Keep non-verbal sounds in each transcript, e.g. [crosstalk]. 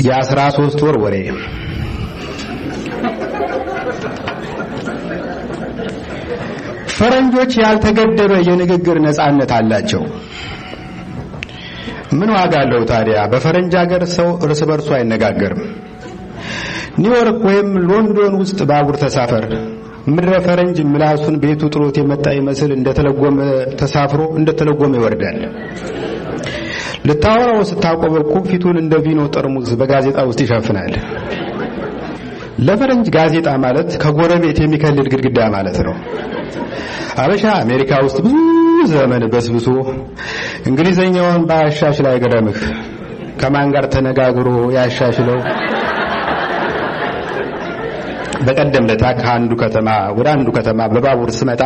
የአስራ ሶስት ወር ወሬ ፈረንጆች ያልተገደበ የንግግር ነጻነት አላቸው። ምን ዋጋ አለው ታዲያ? በፈረንጅ ሀገር ሰው እርስ በርሱ አይነጋገርም። ኒውዮርክ ወይም ሎንዶን ውስጥ ባቡር ተሳፈር፣ ምድረ ፈረንጅ ምላሱን ቤቱ ጥሎት የመጣ ይመስል እንደተለጎመ ተሳፍሮ እንደተለጎመ ይወርዳል። ልታወራው ስታቆበቁ ፊቱን እንደ ቪኖ ጠርሙስ በጋዜጣ ውስጥ ይሸፍናል። ለፈረንጅ ጋዜጣ ማለት ከጎረቤት የሚከልል ግድግዳ ማለት ነው። አበሻ አሜሪካ ውስጥ ብዙ ዘመን በስብሶ እንግሊዘኛውን በአሻሽል አይገረምህ። ከማን ጋር ተነጋግሮ ያሻሽለው? በቀደም ለታ ከአንዱ ከተማ ወደ አንዱ ከተማ በባቡር ስመጣ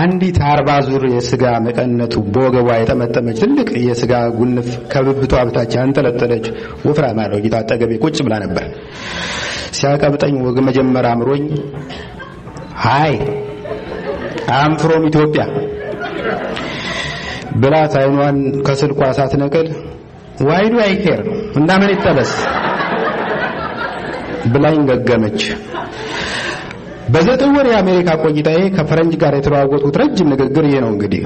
አንዲት አርባ ዙር የስጋ መቀነቱ በወገቧ የጠመጠመች ትልቅ የስጋ ጉንፍ ከብብቷ በታች ያንጠለጠለች ወፍራም አሮጊት አጠገቤ ቁጭ ብላ ነበር። ሲያቀብጠኝ ወግ መጀመር አምሮኝ hi I'm from Ethiopia ብላት አይኗን ከስልኳ ሳትነቅል why do I care እና ምን ይጠበስ ብላኝ ገገመች። በዘጠኝ ወር የአሜሪካ ቆይታዬ ከፈረንጅ ጋር የተለዋወጥኩት ረጅም ንግግር ይሄ ነው እንግዲህ።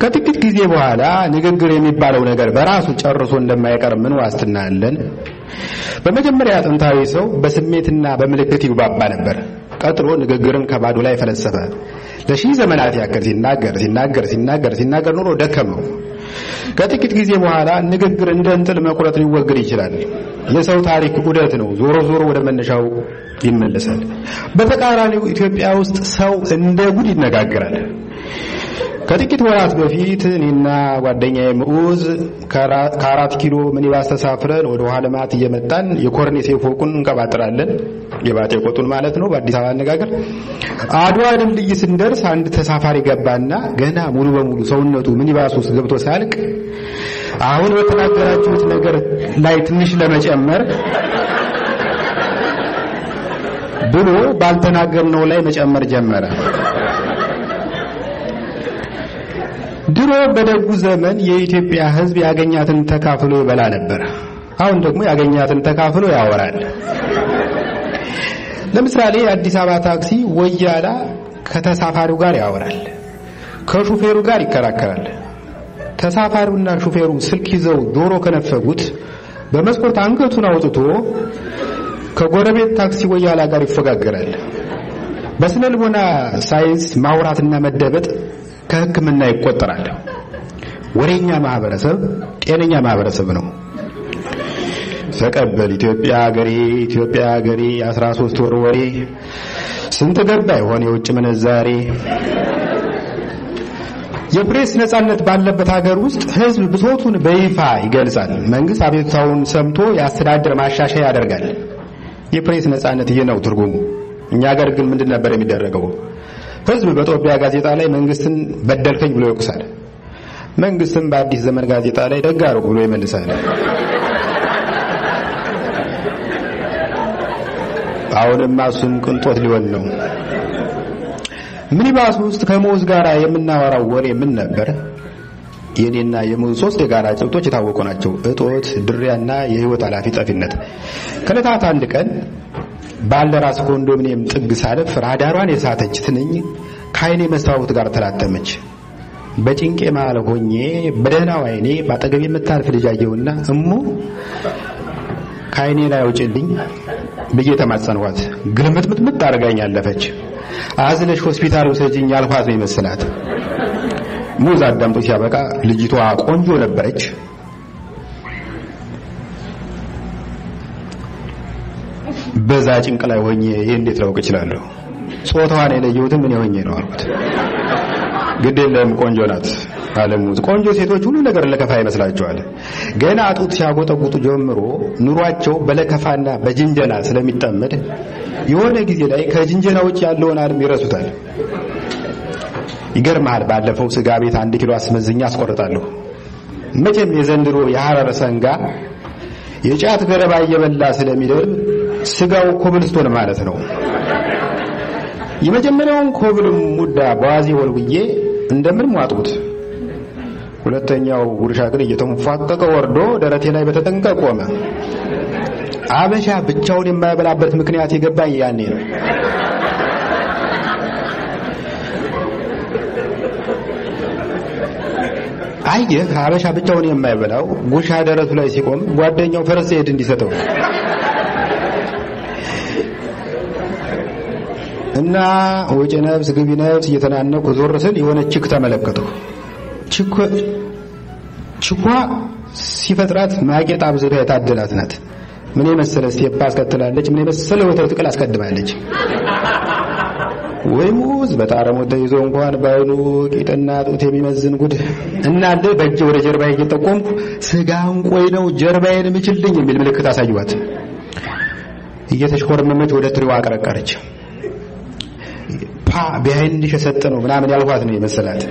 ከጥቂት ጊዜ በኋላ ንግግር የሚባለው ነገር በራሱ ጨርሶ እንደማይቀር ምን ዋስትና አለን? በመጀመሪያ ጥንታዊ ሰው በስሜትና በምልክት ይግባባ ነበር። ቀጥሎ ንግግርን ከባዶ ላይ ፈለሰፈ። ለሺህ ዘመናት ያክል ሲናገር ሲናገር ሲናገር ሲናገር ኖሮ ደከመው። ከጥቂት ጊዜ በኋላ ንግግር እንደ እንጥል መቁረጥ ሊወገድ ይችላል። የሰው ታሪክ ዑደት ነው። ዞሮ ዞሮ ወደ መነሻው ይመለሳል። በተቃራኒው ኢትዮጵያ ውስጥ ሰው እንደ ጉድ ይነጋገራል። ከጥቂት ወራት በፊት እኔና ጓደኛዬ ምዑዝ ከአራት ኪሎ ሚኒባስ ተሳፍረን ወደ ውሃ ልማት እየመጣን የኮርኒስ የፎቁን እንቀባጥራለን። የባጥ የቆጡን ማለት ነው በአዲስ አበባ አነጋገር። አድዋ ድልድይ ስንደርስ አንድ ተሳፋሪ ገባና ገና ሙሉ በሙሉ ሰውነቱ ሚኒባስ ውስጥ ገብቶ ሲያልቅ አሁን በተናገራችሁት ነገር ላይ ትንሽ ለመጨመር ብሎ ባልተናገርነው ላይ መጨመር ጀመረ። ድሮ በደጉ ዘመን የኢትዮጵያ ሕዝብ ያገኛትን ተካፍሎ ይበላ ነበር። አሁን ደግሞ ያገኛትን ተካፍሎ ያወራል። ለምሳሌ የአዲስ አበባ ታክሲ ወያላ ከተሳፋሪው ጋር ያወራል፣ ከሹፌሩ ጋር ይከራከራል። ተሳፋሪውና ሹፌሩ ስልክ ይዘው ዶሮ ከነፈጉት በመስኮት አንገቱን አውጥቶ ከጎረቤት ታክሲ ወያላ ጋር ይፎጋገራል። በስነ ልቦና ሳይንስ ማውራትና መደበጥ ከሕክምና ይቆጠራል። ወሬኛ ማህበረሰብ ጤነኛ ማህበረሰብ ነው። ተቀበል ኢትዮጵያ ሀገሬ ኢትዮጵያ ሀገሬ አስራ ሶስት ወር ወሬ ስንት ገባ ይሆን የውጭ ምንዛሬ? የፕሬስ ነጻነት ባለበት ሀገር ውስጥ ህዝብ ብሶቱን በይፋ ይገልጻል። መንግስት አቤቱታውን ሰምቶ የአስተዳደር ማሻሻያ ያደርጋል። የፕሬስ ነጻነት ይህ ነው ትርጉሙ። እኛ ሀገር ግን ምንድን ነበር የሚደረገው? ህዝብ በጦቢያ ጋዜጣ ላይ መንግስትን በደልከኝ ብሎ ይወቅሳል። መንግስትም በአዲስ ዘመን ጋዜጣ ላይ ደግ አደረጉ ብሎ ይመልሳል። አሁንማ እሱም ቅንጦት ሊሆን ነው። ሚኒባስ ውስጥ ከሞዝ ጋር የምናወራው ወሬ ምን ነበር? የኔና የሞዝ ሶስት የጋራ ጭብጦች የታወቁ ናቸው። እጦት፣ ድሪያና የህይወት ኃላፊ ጠፊነት። ከዕለታት አንድ ቀን ባልደራስ ኮንዶሚኒየም ጥግ ሳልፍ ራዳሯን የሳተች ትንኝ ከአይኔ መስታወት ጋር ተላተመች። በጭንቄ መሃል ሆኜ በደህናው አይኔ በአጠገብ የምታልፍ ልጅ አየሁና እሞ ከአይኔ ላይ አውጭልኝ ብዬ ተማጸንኋት። ግልምጥምጥምጥ አድርጋኝ አለፈች። አዝለሽ ሆስፒታል ውሰጂኝ ያልኳት ነው ይመስላት። ሙዝ አዳምጦ ሲያበቃ ልጅቷ ቆንጆ ነበረች። በዛ ጭንቅ ላይ ሆኜ ይህ እንዴት ላውቅ እችላለሁ? ጾታዋን የለየሁትም እኔ ሆኜ ነው አልኩት። ግድ የለም ቆንጆ ናት አለ ሙዝ። ቆንጆ ሴቶች ሁሉ ነገር ለከፋ ይመስላቸዋል። ገና ጡት ሲያጎጠጉጡ ጀምሮ ኑሯቸው በለከፋና በጅንጀና ስለሚጠመድ የሆነ ጊዜ ላይ ከጅንጀና ውጭ ያለውን ዓለም ይረሱታል። ይገርምሃል፣ ባለፈው ስጋ ቤት አንድ ኪሎ አስመዝኛ አስቆርጣለሁ። መቼም የዘንድሮ የሐረር ሰንጋ የጫት ገረባ እየበላ ስለሚደርብ ስጋው ኮብልስቶን ማለት ነው። የመጀመሪያውን ኮብል ሙዳ በዋዜ ወልውዬ እንደምን ሟጥኩት። ሁለተኛው ጉርሻ ግን እየተንፏቀቀ ወርዶ ደረቴ ላይ በተጠንቀቅ ቆመ። አበሻ ብቻውን የማይበላበት ምክንያት የገባኝ ያኔ ነው። አየህ፣ አበሻ ብቻውን የማይበላው ጉርሻ ደረቱ ላይ ሲቆም ጓደኛው ፈረስ ሄድ እንዲሰጠው እና ወጪ ነፍስ ግቢ ነፍስ እየተናነቁ ዞር ስል የሆነ ችክ ተመለከቱ። ችኳ ሲፈጥራት ማጌጥ አብዝታ የታደላት ናት። ምን የመሰለ ስቴፕ አስከትላለች። ምን የመሰለ ወተት ቅል አስቀድማለች። ወይ ሙዝ በጣረሞት ተይዞ እንኳን ባይኑ ቂጥና ጡት የሚመዝን ጉድ እናለ በእጅ ወደ ጀርባዬ እየጠቆምኩ ስጋን ቆይ ነው ጀርባዬን ምችልኝ የሚል ምልክት አሳዩዋት። እየተሽኮረመመች ወደ ትሪዋ አቀረቀረች። እንዲሽ የሰጠ ነው ምናምን ያልኳት ነው የመሰላት።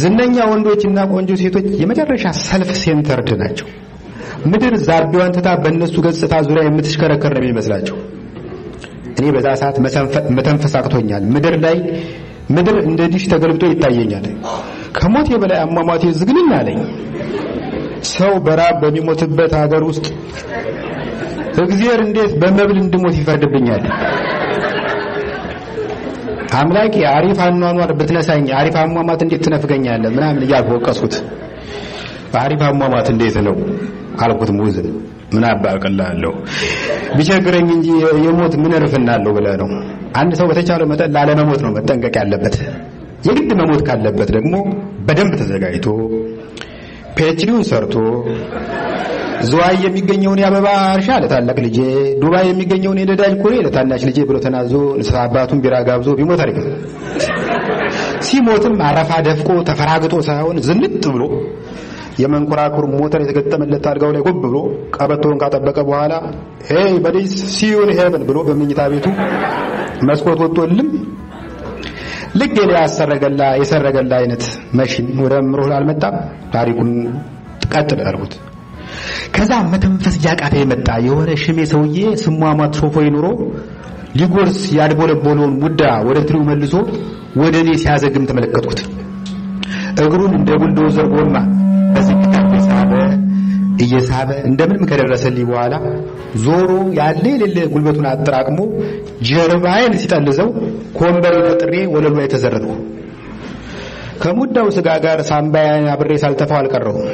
ዝነኛ ወንዶችና ቆንጆ ሴቶች የመጨረሻ self-centered ናቸው። ምድር ዛቢያዋን ትታ በእነሱ ገጽታ ዙሪያ የምትሽከረከር ነው የሚመስላቸው። እኔ በዛ ሰዓት መተንፈስ አቅቶኛል። ምድር ላይ ምድር እንደ ዲሽ ተገልብጦ ይታየኛል። ከሞት የበላይ አሟሟቴ ዝግንን አለኝ። ሰው በራብ በሚሞትበት ሀገር ውስጥ እግዚአብሔር እንዴት በመብል እንድሞት ይፈርድብኛል? አምላኬ አሪፍ አኗኗር ብትነሳኝ አሪፍ አሟሟት እንዴት ትነፍገኛለህ? ምናምን እያልኩ ወቀስኩት። አሪፍ አሟሟት እንዴት ነው አልኩት። ሙዝን ምን አባቅላለሁ ቢቸግረኝ እንጂ የሞት ምን እርፍናለሁ ብለህ ነው። አንድ ሰው በተቻለው መጠን ላለመሞት ነው መጠንቀቅ ያለበት። የግድ መሞት ካለበት ደግሞ በደንብ ተዘጋጅቶ PhD ውን ሰርቶ ዝዋይ የሚገኘውን የአበባ እርሻ ለታላቅ ልጄ፣ ዱባይ የሚገኘውን የነዳጅ ኩሬ ለታናሽ ልጄ ብሎ ተናዞ ንስሐ አባቱን ቢራ ጋብዞ ቢሞት ነው። ሲሞትም አረፋ ደፍቆ ተፈራግጦ ሳይሆን ዝንጥ ብሎ የመንኮራኩር ሞተር የተገጠመለት አልጋው ላይ ጎብ ብሎ ቀበቶውን ካጠበቀ በኋላ hey buddies see you in heaven ብሎ በመኝታ ቤቱ መስኮት ወጥቶልም ልክ ኤልያስ ሰረገላ የሰረገላ አይነት መሽን ወደ ምሮ አልመጣም። ታሪኩን ቀጥል አልኩት። ከዛ መተንፈስ እያቃተ የመጣ የሆነ ሽሜ ሰውዬ ስሟሟት ሾፎ ኑሮ ሊጎርስ ያድቦለቦለውን ሙዳ ወደ ትሪው መልሶ ወደ እኔ ሲያዘግም ተመለከትኩት። እግሩን እንደ ቡልዶዘር ጎማ በዝግታ እየሳበ እየሳበ እንደምንም ከደረሰልኝ በኋላ ዞሮ ያለ የሌለ ጉልበቱን አጠራቅሞ ጀርባዬን ሲጠልዘው ከወንበሬ ነጥሬ ወለሉ ላይ ተዘረርኩ። ከሙዳው ስጋ ጋር ሳምባዬን አብሬ ሳልተፋው አልቀረሁም።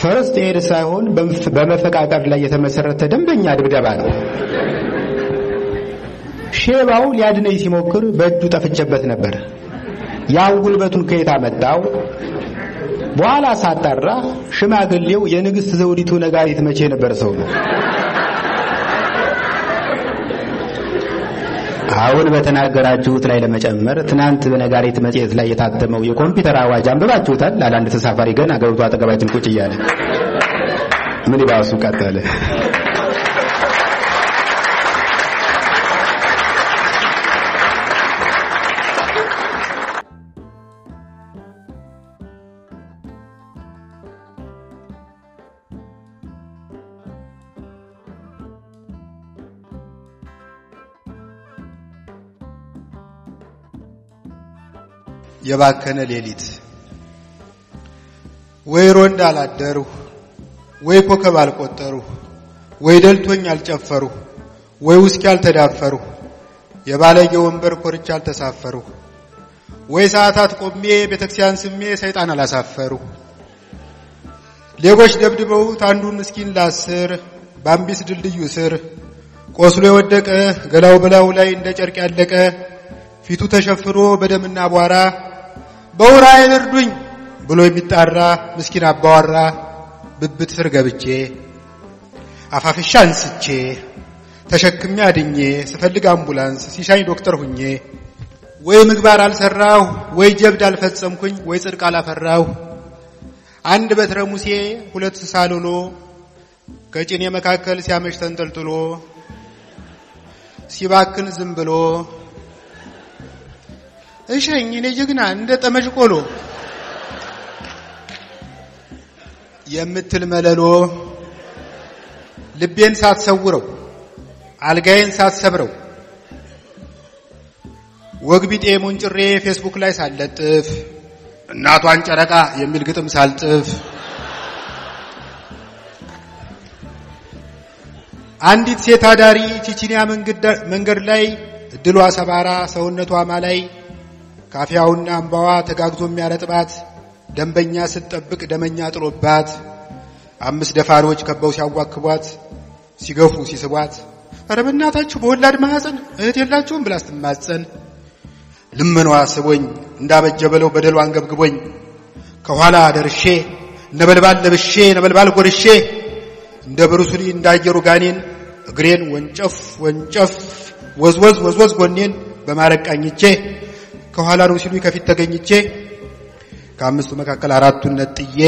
first aid ሳይሆን በመፈቃቀር ላይ የተመሰረተ ደንበኛ ድብደባ ነው። ሼባው ሊያድነኝ ሲሞክር በእጁ ጠፍቼበት ነበር። ያው ጉልበቱን ከየት አመጣው? በኋላ ሳጣራ ሽማግሌው የንግሥት ዘውዲቱ ነጋሪት መቼ ነበር ሰው ነው። አሁን በተናገራችሁት ላይ ለመጨመር ትናንት በነጋሪት መጽሔት ላይ የታተመው የኮምፒውተር አዋጅ አንብባችሁታል? አለ ተሳፋሪ ገና ገብቶ አጠገባችን ቁጭ እያለ ምን ይባሱ ቀጠለ። የባከነ ሌሊት። ወይ ሮንድ አላደሩ ወይ ኮከብ አልቆጠሩ ወይ ደልቶኝ አልጨፈሩ ወይ ውስኪ አልተዳፈሩ የባለጌ ወንበር ኮርቻ አልተሳፈሩ ወይ ሰዓታት ቆሜ ቤተክርስቲያን ስሜ ሰይጣን አላሳፈሩ ሌቦች ደብድበውት አንዱን ምስኪን ላስር በአምቢስ ድልድዩ ስር። ቆስሎ የወደቀ ገላው በላዩ ላይ እንደ ጨርቅ ያለቀ ፊቱ ተሸፍኖ በደምና አቧራ በውራዬን እርዱኝ ብሎ የሚጣራ ምስኪን አባዋራ ብብት ስር ገብቼ አፋፍሻ አንስቼ ተሸክሜ አድኜ ስፈልግ አምቡላንስ ሲሻኝ ዶክተር ሁኜ ወይ ምግባር አልሰራሁ ወይ ጀብድ አልፈጸምኩኝ ወይ ጽድቅ አላፈራሁ። አንድ በትረ ሙሴ ሁለት ሳሎሎ ከጭኔ መካከል ሲያመሽ ተንጠልጥሎ ሲባክን ዝም ብሎ እሸኝ እኔ ጀግና እንደ ጠመዥ ቆሎ። የምትል መለሎ ልቤን ሳትሰውረው አልጋዬን ሳትሰብረው ወግ ቢጤ ሙንጭሬ ፌስቡክ ላይ ሳለጥፍ እናቷን ጨረቃ የሚል ግጥም ሳልጥፍ። አንዲት ሴት አዳሪ ቺቺኒያ መንገድ ላይ እድሏ ሰባራ ሰውነቷ ማላይ ካፊያውና አምባዋ ተጋግዞ የሚያረጥባት ደንበኛ ስትጠብቅ ደመኛ ጥሎባት አምስት ደፋሪዎች ከበው ሲያዋክቧት ሲገፉ ሲስቧት ኧረ በእናታችሁ በወላድ ማህፀን እህት የላችሁም? ብላ ስትማጸን ልመኗ ስቦኝ እንዳበጀ በለው በደሏ አንገብግቦኝ ከኋላ ደርሼ ነበልባል ለብሼ ነበልባል ጎርሼ እንደ ብሩስሊ እንዳየሩ ጋኔን እግሬን ወንጨፍ ወንጨፍ ወዝወዝ ወዝወዝ ጎኔን በማረግ ቃኝቼ ከኋላ ነው ሲሉ ከፊት ተገኝቼ ከአምስቱ መካከል አራቱን ነጥዬ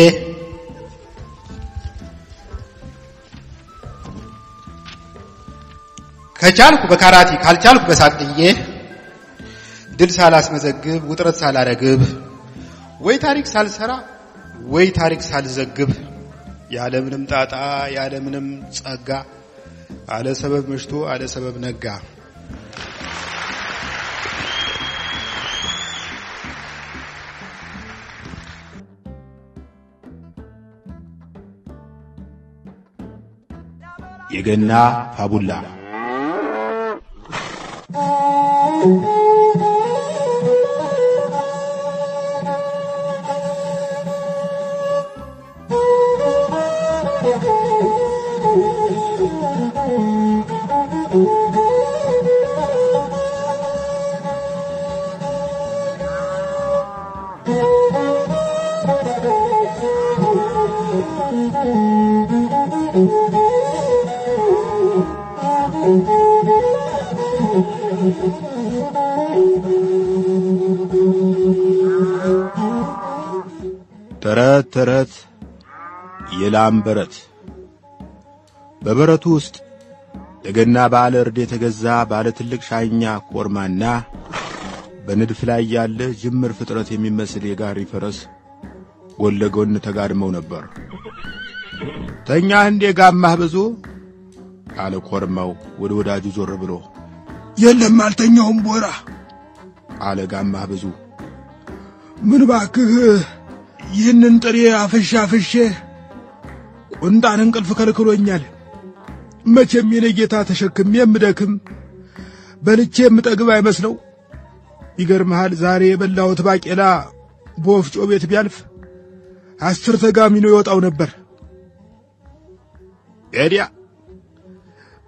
ከቻልኩ በካራቲ ካልቻልኩ በሳቅዬ ድል ሳላስመዘግብ ውጥረት ሳላረግብ ወይ ታሪክ ሳልሰራ ወይ ታሪክ ሳልዘግብ ያለምንም ጣጣ ያለምንም ጸጋ አለ ሰበብ መሽቶ አለ ሰበብ ነጋ። የገና ፋቡላ ተረት ተረት የላም በረት በበረቱ ውስጥ ለገና በዓለ እርድ የተገዛ ባለ ትልቅ ሻኛ ኮርማና በንድፍ ላይ ያለ ጅምር ፍጥረት የሚመስል የጋሪ ፈረስ ጎን ለጎን ተጋድመው ነበር። ተኛህ እንዴ ጋማህ ብዙ አለ ኮርማው ወደ ወዳጁ ዞር ብሎ። የለም አልተኛውም ቦራ አለ ጋማህ ብዙ። ምን ባክህ ይህንን ጥሬ አፍሼ አፍሼ ቁንጣን እንቅልፍ ከልክሎኛል። መቼም የኔ ጌታ ተሸክሜ የምደክም በልቼ የምጠግብ አይመስለው። ይገርምሃል ዛሬ የበላሁት ባቄላ በወፍጮ ቤት ቢያልፍ አስር ተጋሚ ነው ይወጣው ነበር። ኤዲያ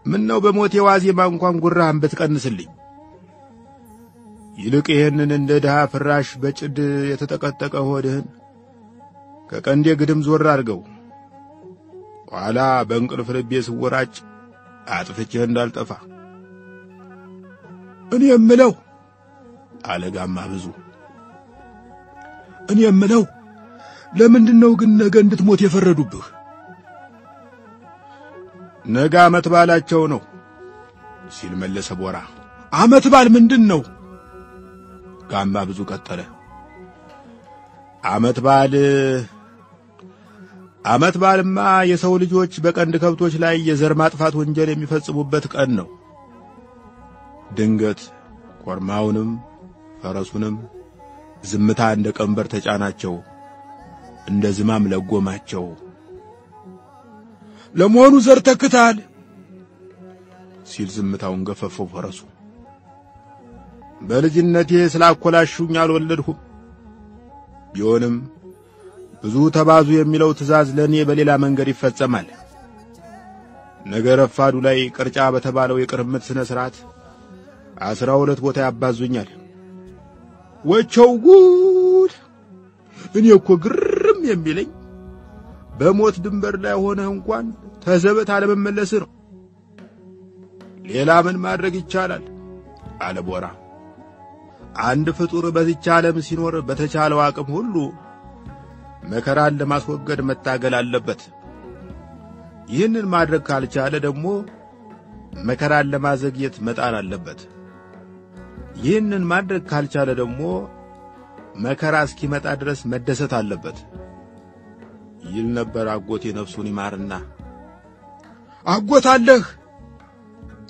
ምን ነው በሞቴ ዋዜማ እንኳን ጉራህን ብትቀንስልኝ። ይልቅ ይህንን እንደ ድሃ ፍራሽ በጭድ የተጠቀጠቀ ሆድህን ከቀንዴ ግድም ዞር አድርገው። ኋላ በእንቅልፍ ልቤ ስወራጭ አጥፍቼህ እንዳልጠፋ እኔ የምለው አለ ጋማ ብዙ። እኔ የምለው ለምንድን ነው ግን ነገ እንድትሞት የፈረዱብህ? ነገ ዓመት ባላቸው ነው ሲል መለሰ ቦራ። ዓመት በዓል ምንድን ነው? ጋማ ብዙ ቀጠለ። ዓመት በዓል ዓመት በዓልማ የሰው ልጆች በቀንድ ከብቶች ላይ የዘር ማጥፋት ወንጀል የሚፈጽሙበት ቀን ነው። ድንገት ኮርማውንም ፈረሱንም ዝምታ እንደ ቀንበር ተጫናቸው፣ እንደ ዝማም ለጎማቸው። ለመሆኑ ዘር ተክተሃል? ሲል ዝምታውን ገፈፈው ፈረሱ። በልጅነቴ ስላኮላሹኝ አልወለድሁም። ቢሆንም ብዙ ተባዙ የሚለው ትእዛዝ ለእኔ በሌላ መንገድ ይፈጸማል። ነገ ረፋዱ ላይ ቅርጫ በተባለው የቅርምት ሥነ ሥርዓት አስራ ሁለት ቦታ ያባዙኛል። ወቸው ጉድ! እኔ እኮ ግርም የሚለኝ በሞት ድንበር ላይ ሆነህ እንኳን ተዘበት አለመመለስህ ነው። ሌላ ምን ማድረግ ይቻላል? አለ ቦራ። አንድ ፍጡር በዚች ዓለም ሲኖር በተቻለው አቅም ሁሉ መከራን ለማስወገድ መታገል አለበት። ይህንን ማድረግ ካልቻለ ደግሞ መከራን ለማዘግየት መጣር አለበት። ይህንን ማድረግ ካልቻለ ደግሞ መከራ እስኪመጣ ድረስ መደሰት አለበት ይል ነበር አጎቴ ነፍሱን ይማርና። አጎት አለህ?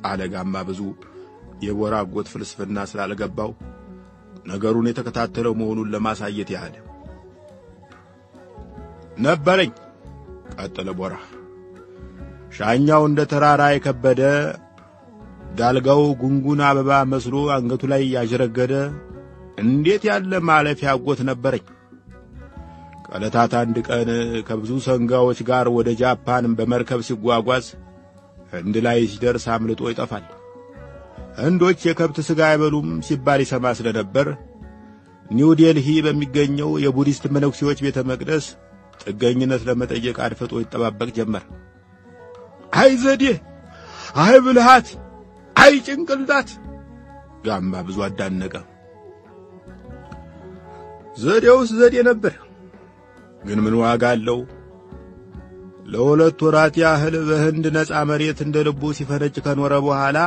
አለ ጋማ ብዙ የቦራ አጎት ፍልስፍና ስላልገባው ነገሩን የተከታተለው መሆኑን ለማሳየት ያህል ነበረኝ ቀጠለ ቦራ። ሻኛው እንደ ተራራ የከበደ ዳልጋው ጉንጉን አበባ መስሎ አንገቱ ላይ ያዥረገደ እንዴት ያለ ማለፊያ አጎት ነበረኝ። ከዕለታት አንድ ቀን ከብዙ ሰንጋዎች ጋር ወደ ጃፓን በመርከብ ሲጓጓዝ ህንድ ላይ ሲደርስ አምልጦ ይጠፋል። ህንዶች የከብት ሥጋ አይበሉም ሲባል ይሰማ ስለነበር ኒው ዴልሂ በሚገኘው የቡዲስት መነኩሴዎች ቤተ መቅደስ ጥገኝነት ለመጠየቅ አድፍጦ ይጠባበቅ ጀመር። አይ ዘዴ፣ አይ ብልሃት፣ አይ ጭንቅላት ጋማ ብዙ አዳነቀ። ዘዴውስ ዘዴ ነበር፣ ግን ምን ዋጋ አለው? ለሁለት ወራት ያህል በህንድ ነፃ መሬት እንደ ልቡ ሲፈነጭ ከኖረ በኋላ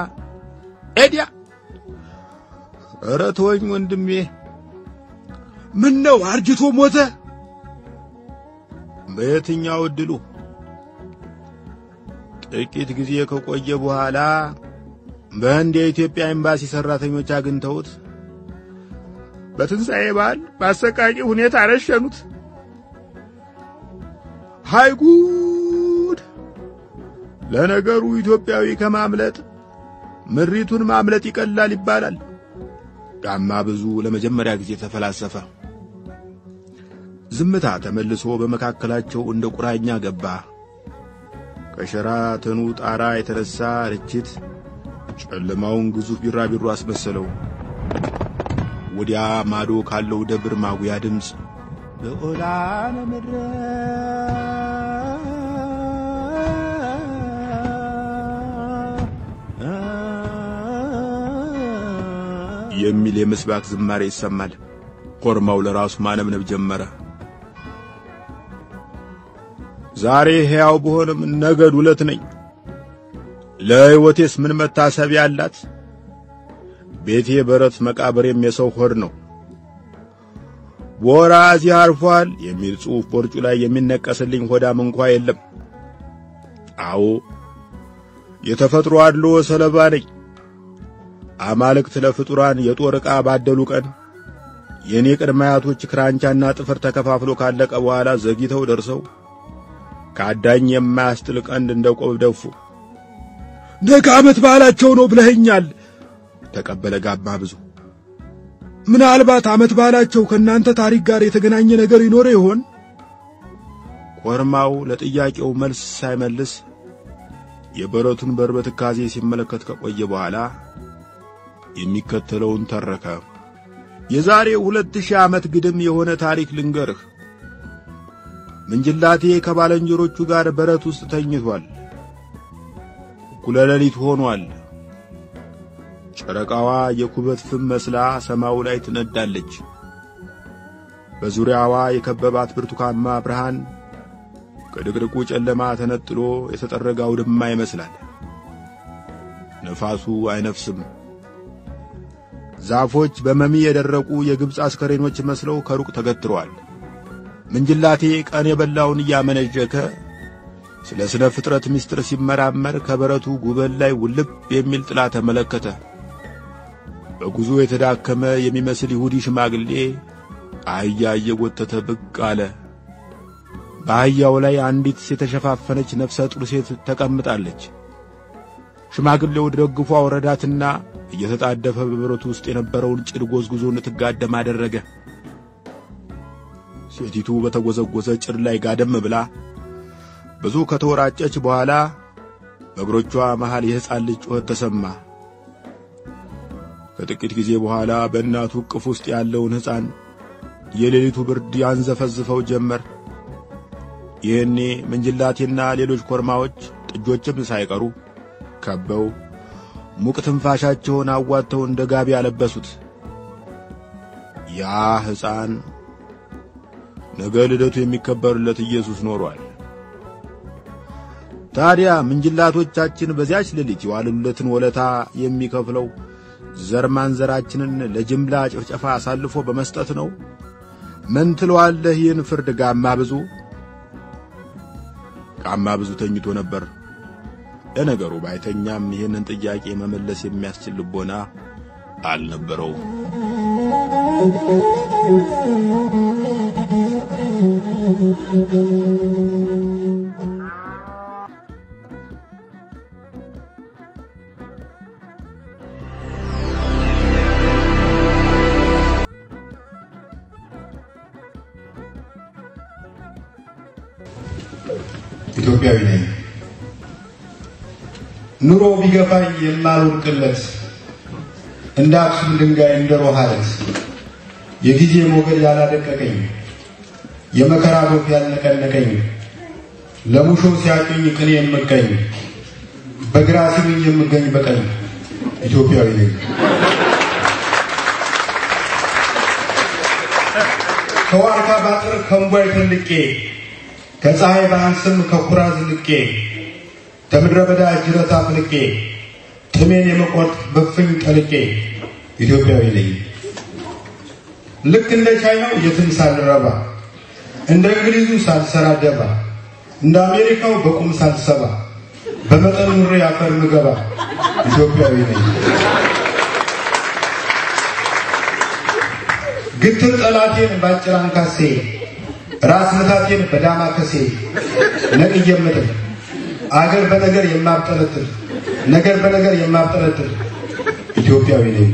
ኤዲያ ኧረ ተወኝ ወንድሜ፣ ምን ነው አርጅቶ ሞተ? በየትኛው ዕድሉ ጥቂት ጊዜ ከቆየ በኋላ በህንድ የኢትዮጵያ ኤምባሲ ሠራተኞች አግኝተውት በትንሣኤ በዓል በአሰቃቂ ሁኔታ አረሸኑት። ሃይ ጉድ! ለነገሩ ኢትዮጵያዊ ከማምለጥ ምሪቱን ማምለጥ ይቀላል ይባላል። ጋማ ብዙ ለመጀመሪያ ጊዜ ተፈላሰፈ። ዝምታ ተመልሶ በመካከላቸው እንደ ቁራኛ ገባ። ከሸራተኑ ጣራ የተነሳ ርችት ጨለማውን ግዙፍ ቢራቢሮ አስመሰለው። ወዲያ ማዶ ካለው ደብር ማጉያ ድምፅ በኦላነ ምድረ የሚል የምስባክ ዝማሬ ይሰማል። ኮርማው ለራሱ ማነብነብ ጀመረ። ዛሬ ሕያው ብሆንም ነገድ ሁለት ነኝ። ለሕይወቴስ ምን መታሰቢያ አላት? ቤቴ በረት መቃብሬም የሰው ሆድ ነው። ቦራ እዚህ አርፏል የሚል ጽሑፍ ቦርጩ ላይ የሚነቀስልኝ ሆዳም እንኳ የለም። አዎ የተፈጥሮ አድሎ ሰለባ ነኝ። አማልክት ለፍጡራን የጦር ዕቃ ባደሉ ቀን የእኔ ቅድመ አያቶች ክራንቻና ጥፍር ተከፋፍሎ ካለቀ በኋላ ዘግይተው ደርሰው ከአዳኝ የማያስጥል ቀንድ እንደ ቆብ ደፉ። ነገ ዓመት በዓላቸው ነው ብለኸኛል። ተቀበለ ጋማ ብዙ። ምናልባት ዓመት በዓላቸው ከእናንተ ታሪክ ጋር የተገናኘ ነገር ይኖረ ይሆን? ኮርማው ለጥያቄው መልስ ሳይመልስ የበረቱን በር በትካዜ ሲመለከት ከቆየ በኋላ የሚከተለውን ተረከ። የዛሬ ሁለት ሺህ ዓመት ግድም የሆነ ታሪክ ልንገርህ። ምንጅላቴ ከባልንጀሮቹ ጋር በረት ውስጥ ተኝቷል። እኩለ ሌሊት ሆኗል። ጨረቃዋ የኩበት ፍም መስላ ሰማዩ ላይ ትነዳለች። በዙሪያዋ የከበባት ብርቱካንማ ብርሃን ከድቅድቁ ጨለማ ተነጥሎ የተጠረገ አውድማ ይመስላል። ነፋሱ አይነፍስም። ዛፎች በመሚ የደረቁ የግብፅ አስከሬኖች መስለው ከሩቅ ተገትረዋል። ምንጅላቴ ቀን የበላውን እያመነዠከ ስለ ስነ ፍጥረት ምስጢር ሲመራመር ከበረቱ ጉበል ላይ ውልብ የሚል ጥላ ተመለከተ። በጉዞ የተዳከመ የሚመስል ይሁዲ ሽማግሌ አህያ እየጎተተ ብቅ አለ። በአህያው ላይ አንዲት የተሸፋፈነች ነፍሰ ጡር ሴት ተቀምጣለች። ሽማግሌው ደግፎ አውረዳትና እየተጣደፈ በበረቱ ውስጥ የነበረውን ጭድ ጎዝጉዞ እንድትጋደም አደረገ። ሴቲቱ በተጎዘጎዘ ጭድ ላይ ጋደም ብላ ብዙ ከተወራጨች በኋላ በእግሮቿ መሃል የሕፃን ልጅ ጩኸት ተሰማ። ከጥቂት ጊዜ በኋላ በእናቱ ዕቅፍ ውስጥ ያለውን ሕፃን የሌሊቱ ብርድ ያንዘፈዝፈው ጀመር። ይህኔ ምንጅላቴና ሌሎች ኮርማዎች ጥጆችም ሳይቀሩ ከበው ሙቅ ትንፋሻቸውን አዋጥተው እንደ ጋቢ ያለበሱት። ያ ሕፃን ነገ ልደቱ የሚከበርለት ኢየሱስ ኖሯል። ታዲያ ምንጅላቶቻችን በዚያች ሌሊት የዋሉለትን ወለታ የሚከፍለው ዘር ማንዘራችንን ለጅምላ ጭፍጨፋ አሳልፎ በመስጠት ነው? ምን ትለዋለህ? ይህን ፍርድ ጋማ ብዙ ጋማ ብዙ ተኝቶ ነበር። ለነገሩ ባይተኛም ይህንን ጥያቄ መመለስ የሚያስችል ልቦና አልነበረውም። ኢትዮጵያዊ ነኝ። ኑሮ ቢገፋኝ የማልወድቅለት እንደ አክሱም ድንጋይ እንደ ሮሃ አለት የጊዜ ሞገድ ያላደቀቀኝ የመከራ ዶፍ ያልነቀነቀኝ ለሙሾ ሲያቀኝ ቅኔ የምቀኝ በግራ ሲሉኝ የምገኝ በቀኝ ኢትዮጵያዊ ነኝ። ከዋርካ ባጥር ከእንቧይ ተልቄ ከፀሐይ ባንስም ከኩራዝ ልቄ ከምድረ በዳ ጅረት አፍልቄ ጥሜን የመቆርጥ በፍኝ ጠልቄ ኢትዮጵያዊ ነኝ። ልክ እንደ ቻይናው የትም ሳልረባ እንደ እንግሊዙ ሳልሰራ ደባ እንደ አሜሪካው በቁም ሳልሰባ በመጠን ኑሬ አፈር ምገባ ኢትዮጵያዊ ነኝ። ግትር ጠላቴን ባጭር አንካሴ ራስ ምታቴን በዳማ ከሴ ነቅዬ የምጥል አገር በነገር የማብጠለጥል ነገር በነገር የማብጠለጥል ኢትዮጵያዊ ነኝ።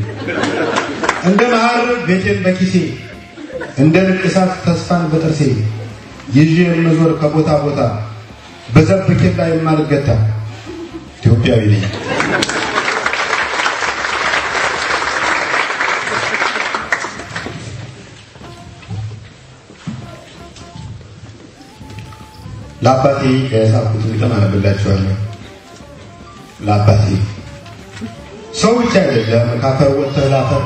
እንደ መሐር ቤቴን በኪሴ እንደ ንቅሳት ተስፋን በጥርሴ ይዤ የምዞር ከቦታ ቦታ በዘብ ኬላ የማልገታ ኢትዮጵያዊ ነኝ። ለአባቴ የጻፍኩት ግጥም አነብላችኋለሁ። ለአባቴ ሰው ብቻ አይደለም ካፈር ወጥተህ ላፈር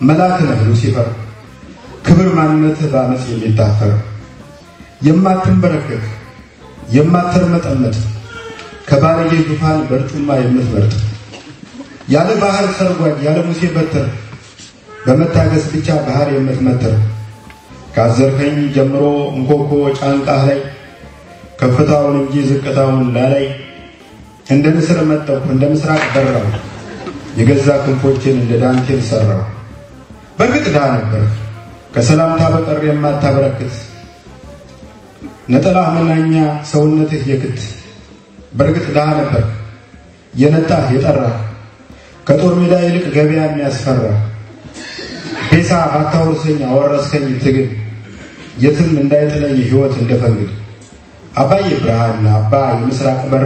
መልአክ ነህ ሉሲፈር ክብር ማንነትህ በአመፅ የሚታፈር የማትንበረከክ የማትርመጠመጥ ከባለጌ ዙፋን በርጩማ የምትመርጥ ያለ ባህር ሰርጓጅ ያለ ሙሴ በትር በመታገስ ብቻ ባህር የምትመትር ካዘርከኝ ጀምሮ እንኮኮ ጫንቃህ ላይ ከፍታውን እንጂ ዝቅታውን ላላይ እንደ ንስር መጠኩ እንደ ምስራቅ በራው የገዛ ክንፎችን እንደ ዳንቴል ሰራው። በእርግጥ ድሃ ነበር ከሰላምታ በቀር የማታበረክት ነጠላ መናኛ ሰውነትህ የክት በእርግጥ ድሃ ነበር የነጣህ የጠራ። ከጦር ሜዳ ይልቅ ገበያ የሚያስፈራ። ቤሳ ባታወርሰኝ አወረስከኝ ትግል። የትም እንዳይጥለኝ ሕይወት እንደፈንግል አባዬ ብርሃን አባ የምስራቅ በር።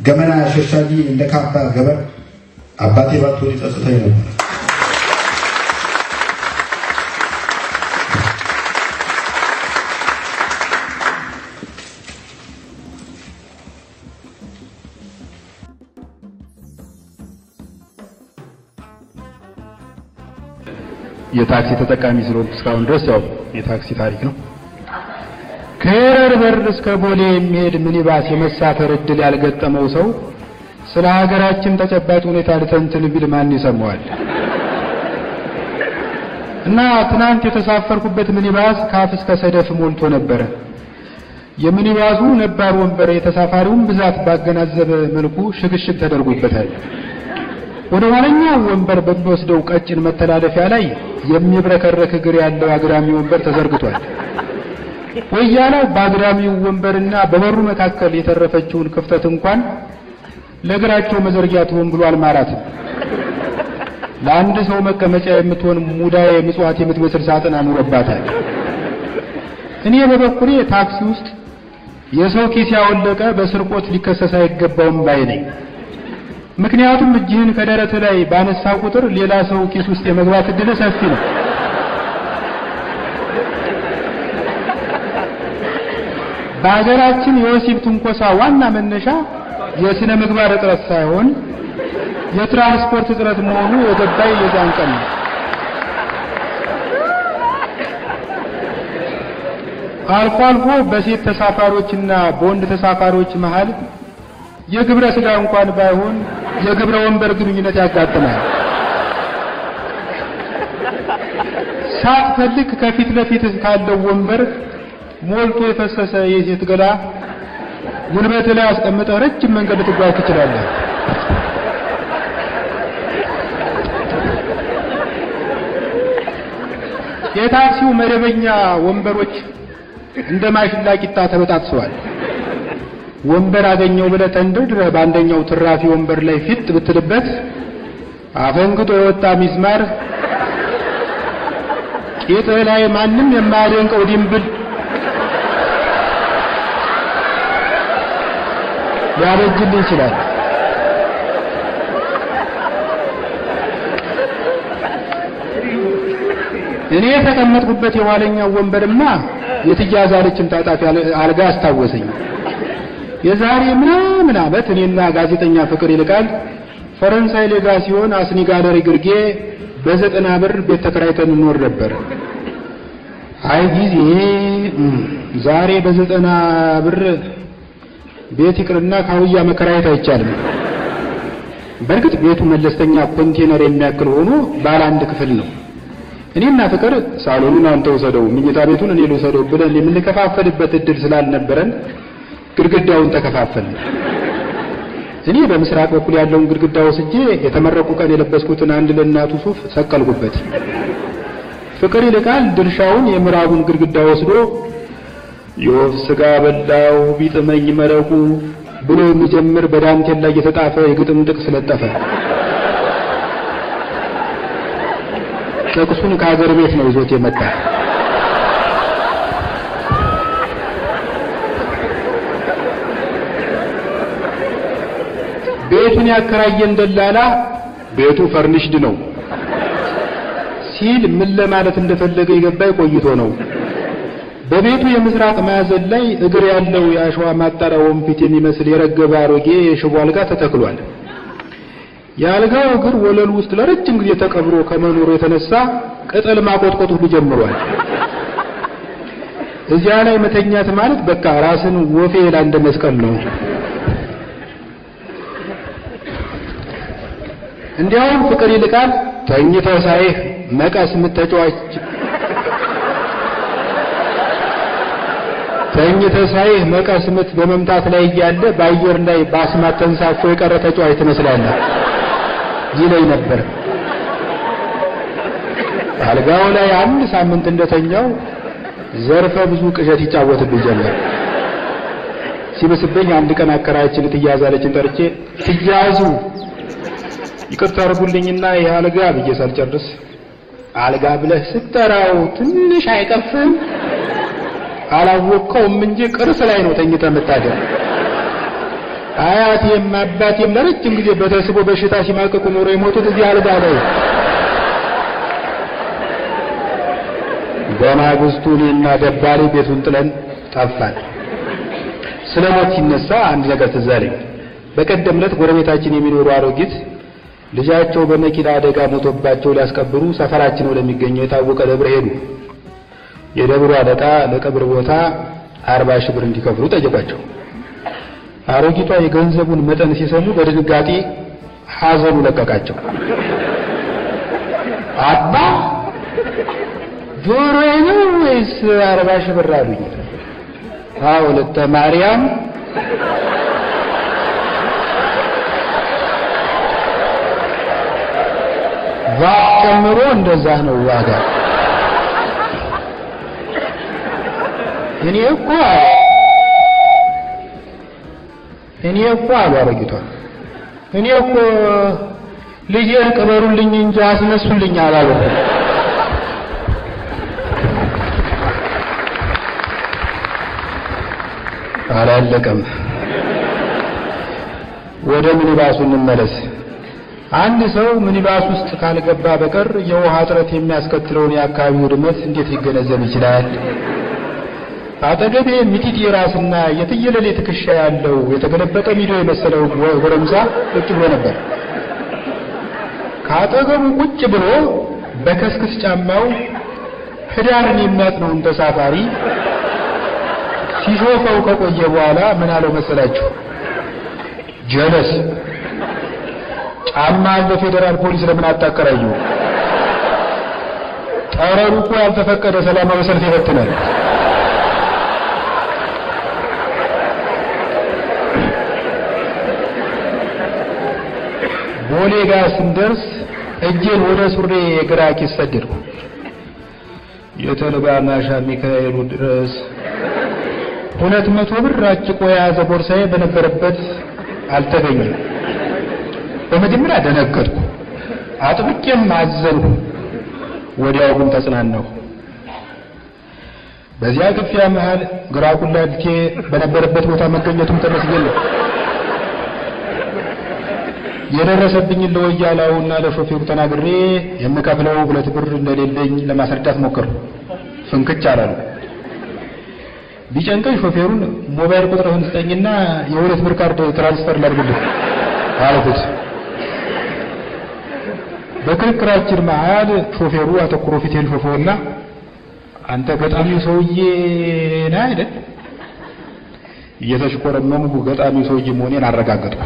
ገመና ሸሻጊ እንደ ካባ ገበር። አባቴ ባትሆን ይጸጽተኝ ነበር። የታክሲ ተጠቃሚ ስለሆንኩ እስካሁን ድረስ ያው የታክሲ ታሪክ ነው። ከኤረር በር እስከ ቦሌ የሚሄድ ሚኒባስ የመሳፈር እድል ያልገጠመው ሰው ስለ ሀገራችን ተጨባጭ ሁኔታ ልተንትን ቢል ማን ይሰማዋል? እና ትናንት የተሳፈርኩበት ሚኒባስ ካፍ እስከ ሰደፍ ሞልቶ ነበረ። የሚኒባሱ ነባር ወንበር የተሳፋሪውን ብዛት ባገናዘበ መልኩ ሽግሽግ ተደርጎበታል። ወደ ኋለኛው ወንበር በሚወስደው ቀጭን መተላለፊያ ላይ የሚብረከረክ እግር ያለው አግዳሚ ወንበር ተዘርግቷል። ወያላው በአግዳሚው ወንበርና በበሩ መካከል የተረፈችውን ክፍተት እንኳን ለእግራቸው መዘርጊያ ትሆን ብሎ አልማራትም። ለአንድ ሰው መቀመጫ የምትሆን ሙዳየ ምጽዋት የምትመስል ሳጥን አኑሮባታል። እኔ በበኩሌ ታክሲ ውስጥ የሰው ኪስ ያወለቀ በስርቆት ሊከሰስ አይገባውም ባይ ነኝ። ምክንያቱም እጅህን ከደረት ላይ ባነሳ ቁጥር ሌላ ሰው ኪስ ውስጥ የመግባት እድል ሰፊ ነው። በሀገራችን የወሲብ ትንኮሳ ዋና መነሻ የስነ ምግባር እጥረት ሳይሆን የትራንስፖርት እጥረት መሆኑ የገባኝ የዛን ቀን ነው። አልፎ አልፎ በሴት ተሳፋሪዎችና በወንድ ተሳፋሪዎች መሃል የግብረ ስጋ እንኳን ባይሆን የግብረ ወንበር ግንኙነት ያጋጥማል። ሳትፈልግ ከፊት ለፊት ካለው ወንበር ሞልቶ የፈሰሰ የሴት ገላ ጉልበት ላይ አስቀምጠህ ረጅም መንገድ ልትጓዝ ትችላለህ። የታክሲው መደበኛ ወንበሮች እንደ ማሽላ ቂጣ ተበጣጥሰዋል። ወንበር አገኘው ብለህ ተንደርድረህ በአንደኛው ትራፊ ወንበር ላይ ፊት ብትልበት አፈንግጦ የወጣ ሚስማር ቂጥህ ላይ ማንም የማያደንቀው ድንብል ሊያበጅልህ ይችላል። እኔ የተቀመጥኩበት የኋለኛው ወንበርማ የትያዛለችን ታጣፊ አልጋ አስታወሰኝ። የዛሬ ምናምን ዓመት እኔና ጋዜጠኛ ፍቅር ይልቃል ፈረንሳይ ሌጋ ሲሆን አስኒ ጋለሪ ግርጌ በዘጠና ብር ቤት ተከራይተን እንኖር ነበር። አይ ጊዜ ዛሬ በዘጠና ብር ቤት ይቅርና ካውያ መከራየት አይቻልም። በእርግጥ ቤቱ መለስተኛ ኮንቴነር የሚያክል ሆኖ ባለ አንድ ክፍል ነው። እኔና ፍቅር ሳሎኑን አንተ ውሰደው፣ ምኝታ ቤቱን እኔ ልውሰደው ብለን የምንከፋፈልበት እድል ስላልነበረን ግድግዳውን ተከፋፈልን። እኔ በምስራቅ በኩል ያለውን ግድግዳ ወስጄ የተመረቁ ቀን የለበስኩትን አንድ ለእናቱ ሱፍ ሰቀልኩበት። ፍቅር ይልቃል ድርሻውን የምዕራቡን ግድግዳ ወስዶ የወፍ ስጋ በላው ቢጥመኝ መረቁ ብሎ የሚጀምር በዳንቴል ላይ የተጣፈ የግጥም ጥቅስ ለጠፈ። ጥቅሱን ከሀገር ቤት ነው ይዞት የመጣ። ቤቱን ያከራየን ደላላ ቤቱ ፈርኒሽድ ነው ሲል ምን ለማለት እንደፈለገ የገባኝ ቆይቶ ነው። በቤቱ የምስራቅ ማዕዘን ላይ እግር ያለው የአሸዋ ማጣሪያ ወንፊት የሚመስል የረገበ አሮጌ የሽቦ አልጋ ተተክሏል። የአልጋው እግር ወለሉ ውስጥ ለረጅም ጊዜ ተቀብሮ ከመኖሩ የተነሳ ቅጠል ማቆጥቆጥ ሁሉ ጀምሯል። እዚያ ላይ መተኛት ማለት በቃ ራስን ወፌ ላይ እንደ መስቀል ነው። እንዲያውም ፍቅር ይልቃል ተኝተህ ሳይህ መቀስ የምትተጫዋች ተኝተህ ሳይህ መቀስ ምት በመምታት ላይ እያለ በአየር ላይ በአስማት ተንሳፎ የቀረ ተጫዋች ትመስላለህ ይለኝ ነበር። አልጋው ላይ አንድ ሳምንት እንደተኛው ዘርፈ ብዙ ቅዠት ይጫወትብኝ ጀመር። ሲበስብኝ አንድ ቀን አከራያችን ትያዛለችን ጠርቼ ትያዙ ይቅርታ አድርጉልኝና ይህ አልጋ ብዬ ሳልጨርስ አልጋ ብለህ ስትጠራው ትንሽ አይቀፍም? አላወቅከውም እንጂ ቅርስ ላይ ነው ተኝተህ የምታደር። አያቴም አባቴም ለረጅም ጊዜ በተስቦ በሽታ ሲማቅቁ ኖሮ የሞቱት እዚህ አልጋ ላይ። በማግስቱ እኔና ደባሪ ቤቱን ጥለን ጠፋን። ስለ ሞት ሲነሳ አንድ ነገር ትዝ በቀደም ዕለት ጎረቤታችን የሚኖሩ አሮጊት ልጃቸው በመኪና አደጋ ሞቶባቸው ሊያስቀብሩ ሰፈራችን ወደሚገኘው የታወቀ ደብር ሄዱ። የደብሩ አለቃ ለቀብር ቦታ አርባ ሺህ ብር እንዲከፍሉ ጠየቋቸው። አሮጊቷ የገንዘቡን መጠን ሲሰሙ በድንጋጤ ሐዘኑ ለቀቃቸው። አባ ጆሮዬ ነው ወይስ አርባ ሺህ ብር አሉኝ። አዎ ለተ ማርያም ቫት ጨምሮ እንደዛ ነው ዋጋ። እኔ እኮ እኔ እኮ አሉ አሮጊቷ እኔ እኮ ልጄን ቅበሩልኝ እንጂ አስነሱልኝ አላለም። አላለቀም። ወደ ሚኒባሱ እንመለስ። አንድ ሰው ሚኒባስ ውስጥ ካልገባ በቀር የውሃ እጥረት የሚያስከትለውን የአካባቢ ውድመት እንዴት ሊገነዘብ ይችላል? አጠገቤ ሚጢጢ ራስና የትየለሌ ትከሻ ያለው የተገለበጠ ሚዶ የመሰለው ጎረምሳ ቁጭ ብሎ ነበር። ከአጠገቡ ቁጭ ብሎ በከስክስ ጫማው ህዳርን የሚያጥነውን ተሳፋሪ ሲሾፈው ከቆየ በኋላ ምን አለው መሰላችሁ? ጀለስ ጫማ ለፌዴራል ፖሊስ ለምን አታከራዩ? ጠረሩ እኮ ያልተፈቀደ ሰላማዊ ሰልፍ ይበትናል። ቦሌ ጋር ስንደርስ እጄን ወደ ሱሬ የግራ ኪስ ሰደድኩ። የተልባ ማሻ ሚካኤሉ ድረስ ሁለት መቶ ብር አጭቆ የያዘ ቦርሳዬ በነበረበት አልተገኘም። በመጀመሪያ ደነገጥኩ፣ አጥብቄም አዘንኩ። ወዲያው ግን ተጽናናሁ። በዚያ ግፊያ መሃል ግራ ኩላሊቴ በነበረበት ቦታ መገኘቱም ተመስገን ነው። የደረሰብኝን ለወያላውና ለሾፌሩ ተናግሬ የምከፍለው ሁለት ብር እንደሌለኝ ለማስረዳት ሞከርኩ። ፍንክች አላሉ። ቢጨንቀኝ ሾፌሩን ሞባይል ቁጥርህን ስጠኝና የሁለት ብር ካርድ transfer ላድርግልህ አልኩት። በክርክራችን መሃል ሾፌሩ አተኩሮ ፊቴን ሾፈውና አንተ ገጣሚው ሰውዬ ነህ አይደል? እየተሽኮረመምኩ ገጣሚው ሰውዬ መሆኔን አረጋገጥኩ።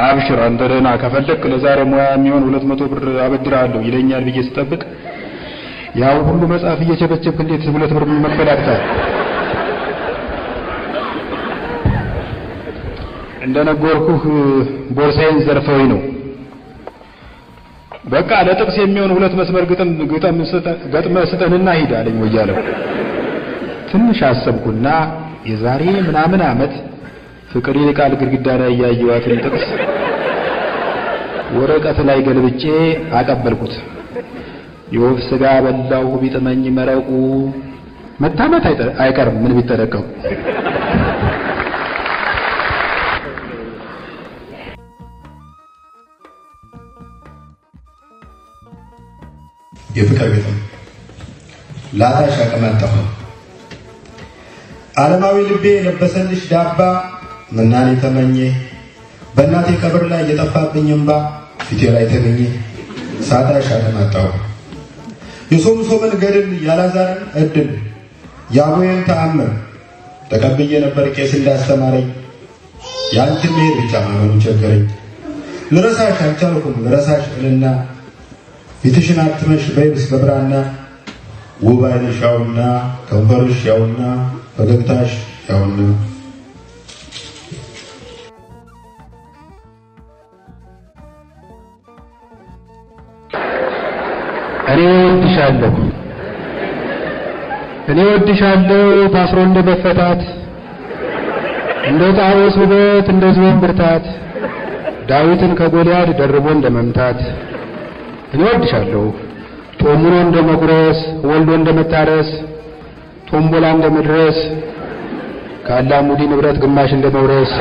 አብሽር አንተ ደህና ከፈለክ ለዛሬ ሙያ የሚሆን ሁለት መቶ ብር አበድርሃለሁ ይለኛል ብዬ ስጠብቅ ያው ሁሉ መጽሐፍ እየቸበቸብክ እንዴት ሁለት ብር መክፈል ያቅታል? እንደነገርኩህ ቦርሳዬን ዘርፈውኝ ነው። በቃ ለጥቅስ የሚሆን ሁለት መስመር ግጥም ግጥም ገጥመህ ስጠንና ሂድ አለኝ ወያለው። ትንሽ አሰብኩና የዛሬ ምናምን ዓመት ፍቅር ይልቃል ግድግዳ ላይ ያየዋትን ጥቅስ ወረቀት ላይ ገልብጬ አቀበልኩት። የወፍ ስጋ በላሁ ቢጥመኝ መረቁ መታመት አይቀርም ምን ቢጠነቀቁ። የፍቅር ግጥም ላታሽ አቀመጠሁ ዓለማዊ ልቤ የለበሰልሽ ዳባ ምናኔ ተመኘ። በእናቴ ቀብር ላይ የጠፋብኝ እምባ ፊቴ ላይ ተገኘ። ሳታሽ አቀመጠሁ የሶምሶምን ገድል ያላዛርን እድል የአቦዬን ተአምር ተቀብዬ ነበር ቄስ እንዳስተማረኝ። ያንቺን መሄድ ብቻ ማመኑ ቸገረኝ። ልረሳሽ አልቻልኩም ልረሳሽ እልና ፊትሽን አትመሽ በይብስ በብራና ውብ ዓይንሽ ያውና ከንፈርሽ ያውና ፈገግታሽ ያውና እኔ ወድሻለሁ እኔ ወድሻለሁ ታስሮ እንደ መፈታት እንደ ጣዖስ ውበት እንደ ዝሆን ብርታት ዳዊትን ከጎልያድ ደርቦ እንደ መምታት እኔ ወድሻለሁ ጦሙሮ እንደ መጉረስ ወልዶ እንደ መታረስ ቶምቦላ እንደ መድረስ ከአላሙዲ ንብረት ግማሽ እንደ መውረስ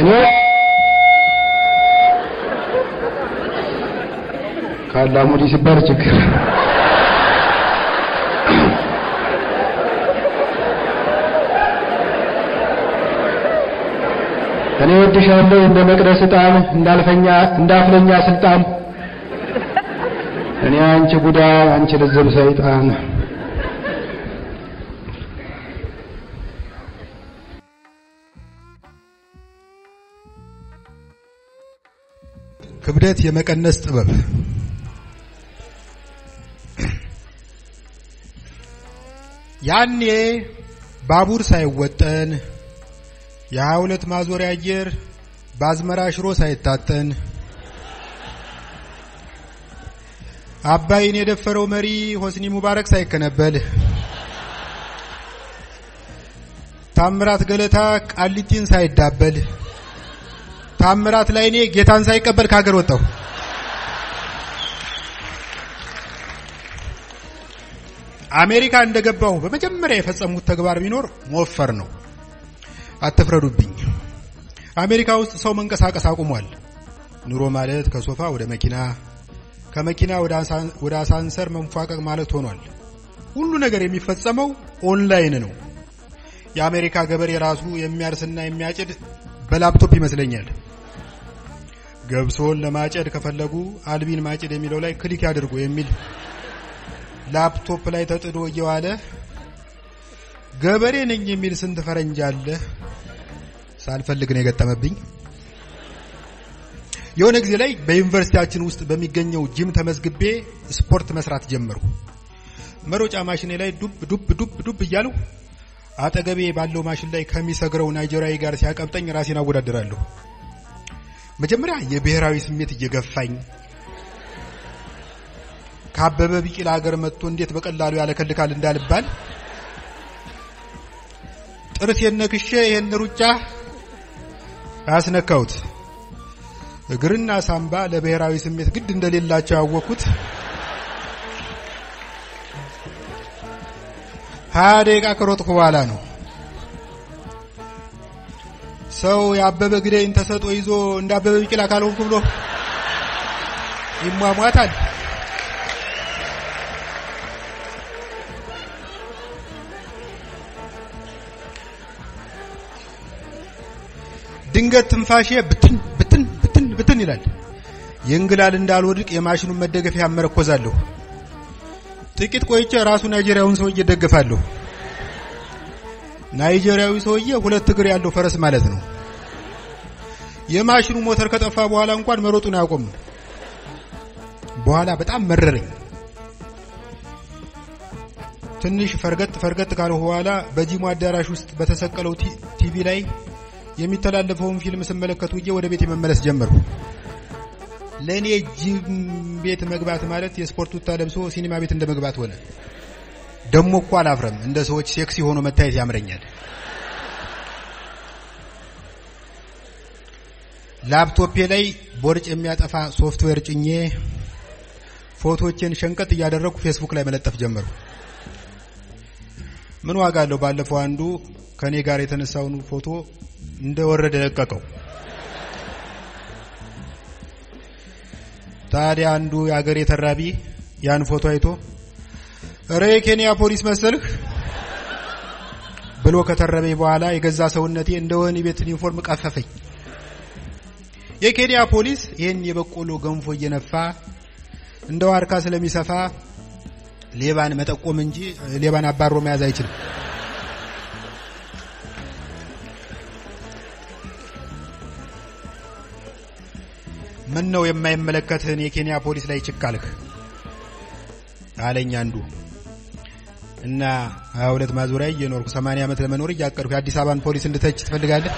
እኔ ከአላሙዲ ሲባል ችግር እኔ ወድሻለሁ እንደ መቅደስ ዕጣን እንዳልፈኛ እንዳፍለኛ ስልጣን። እኔ አንቺ ቡዳ አንቺ ልዝብ ሰይጣን። ክብደት የመቀነስ ጥበብ። ያኔ ባቡር ሳይወጠን የሀያ ሁለት ማዞሪያ አየር በአዝመራ ሽሮ ሳይታጠን አባይን የደፈረው መሪ ሆስኒ ሙባረክ ሳይከነበል ታምራት ገለታ ቃሊቲን ሳይዳበል ታምራት ላይኔ ጌታን ሳይቀበል ከሀገር ወጣሁ። አሜሪካ እንደገባሁ በመጀመሪያ የፈጸሙት ተግባር ቢኖር መወፈር ነው። አትፍረዱብኝ። አሜሪካ ውስጥ ሰው መንቀሳቀስ አቁሟል። ኑሮ ማለት ከሶፋ ወደ መኪና፣ ከመኪና ወደ አሳንሰር መንፏቀቅ ማለት ሆኗል። ሁሉ ነገር የሚፈጸመው ኦንላይን ነው። የአሜሪካ ገበሬ ራሱ የሚያርስና የሚያጭድ በላፕቶፕ ይመስለኛል። ገብሶን ለማጨድ ከፈለጉ አልቢን ማጭድ የሚለው ላይ click ያድርጉ የሚል ላፕቶፕ ላይ ተጥዶ እየዋለ ገበሬ ነኝ የሚል ስንት ፈረንጅ አለ። ሳልፈልግ ነው የገጠመብኝ። የሆነ ጊዜ ላይ በዩኒቨርሲቲያችን ውስጥ በሚገኘው ጂም ተመዝግቤ ስፖርት መስራት ጀመርኩ። መሮጫ ማሽኔ ላይ ዱብ ዱብ ዱብ ዱብ እያልሁ አጠገቤ ባለው ማሽን ላይ ከሚሰግረው ናይጄሪያዊ ጋር ሲያቀብጠኝ ራሴን አወዳደራለሁ። መጀመሪያ የብሔራዊ ስሜት እየገፋኝ ከአበበ ቢቂላ ሀገር መጥቶ እንዴት በቀላሉ ያለከልካል እንዳልባል ጥርሴን ነክሼ ይህን ሩጫ አስነካሁት። እግርና ሳምባ ለብሔራዊ ስሜት ግድ እንደሌላቸው ያወቅኩት ሀያ ደቂቃ ከሮጥኩ በኋላ ነው። ሰው የአበበ ግዳይን ተሰጦ ይዞ እንደ አበበ ቢቂላ ካልሆንኩ ብሎ ይሟሟታል። ድንገት ትንፋሼ ብትን ብትን ብትን ብትን ይላል። የእንግላል እንዳልወድቅ የማሽኑን መደገፊያ አመረኮዛለሁ። ጥቂት ቆይቼ ራሱ ናይጄሪያውን ሰውዬ እደገፋለሁ። ናይጄሪያዊ ሰውዬ ሁለት እግር ያለው ፈረስ ማለት ነው። የማሽኑ ሞተር ከጠፋ በኋላ እንኳን መሮጡን አያቆምም። በኋላ በጣም መረረኝ። ትንሽ ፈርገጥ ፈርገጥ ካልሁ በኋላ በጂሙ አዳራሽ ውስጥ በተሰቀለው ቲቪ ላይ የሚተላለፈውን ፊልም ስመለከት ውዬ ወደ ቤት መመለስ ጀመርኩ። ለእኔ ጂም ቤት መግባት ማለት የስፖርት ቱታ ለብሶ ሲኒማ ቤት እንደ መግባት ሆነ። ደሞ እኮ አላፍረም። እንደ ሰዎች ሴክሲ ሆኖ መታየት ያምረኛል። ላፕቶፔ ላይ ቦርጭ የሚያጠፋ ሶፍትዌር ጭኜ ፎቶዎችን ሸንቀጥ እያደረግኩ ፌስቡክ ላይ መለጠፍ ጀመርኩ። ምን ዋጋ አለው? ባለፈው አንዱ ከኔ ጋር የተነሳውን ፎቶ እንደወረደ ለቀቀው። ታዲያ አንዱ የአገሬ ተራቢ ያን ፎቶ አይቶ እረ የኬንያ ፖሊስ መሰልህ ብሎ ከተረበኝ በኋላ የገዛ ሰውነቴ እንደ ወህኒ ቤት ዩኒፎርም ቀፈፈኝ። የኬንያ ፖሊስ ይህን የበቆሎ ገንፎ እየነፋ እንደ ዋርካ ስለሚሰፋ ሌባን መጠቆም እንጂ ሌባን አባሮ መያዝ አይችልም። ምን ነው የማይመለከትህን የኬንያ ፖሊስ ላይ ችካልህ አለኝ አንዱ። እና ሀያ ሁለት እየኖርኩ ሰማንያ ዓመት ለመኖር እያቀድኩ የአዲስ አበባን ፖሊስ እንድተች ትፈልጋለህ?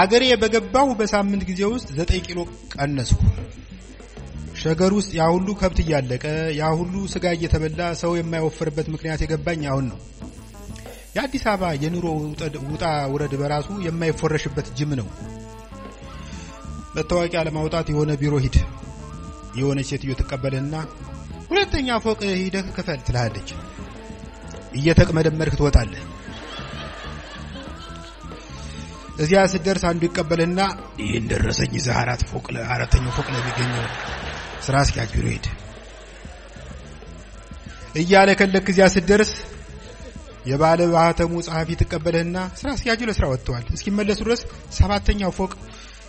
አገሬ በገባሁ በሳምንት ጊዜ ውስጥ ዘጠኝ ኪሎ ቀነስኩ። ሸገር ውስጥ ያ ሁሉ ከብት እያለቀ ያ ሁሉ ስጋ እየተበላ ሰው የማይወፍርበት ምክንያት የገባኝ አሁን ነው። የአዲስ አበባ የኑሮ ውጣ ውረድ በራሱ የማይፎረሽበት ጅም ነው። መታወቂያ ለማውጣት የሆነ ቢሮ ሂድ። የሆነች ሴትዮ ትቀበልህና ሁለተኛ ፎቅ ሂደህ ክፈል ትልሃለች። እየተቅመደመድክ ትወጣለህ። እዚያ ስትደርስ አንዱ ይቀበልህና ይህን ደረሰኝ ይዘህ አራት ፎቅ አራተኛው ፎቅ ላይ የሚገኘው ስራ አስኪያጅ ቢሮ ሂድ እያለ ከለክ እዚያ ስትደርስ የባለ ማህተሙ ጸሐፊ ትቀበልህና ስራ አስኪያጁ ለስራ ወጥተዋል፣ እስኪመለሱ ድረስ ሰባተኛው ፎቅ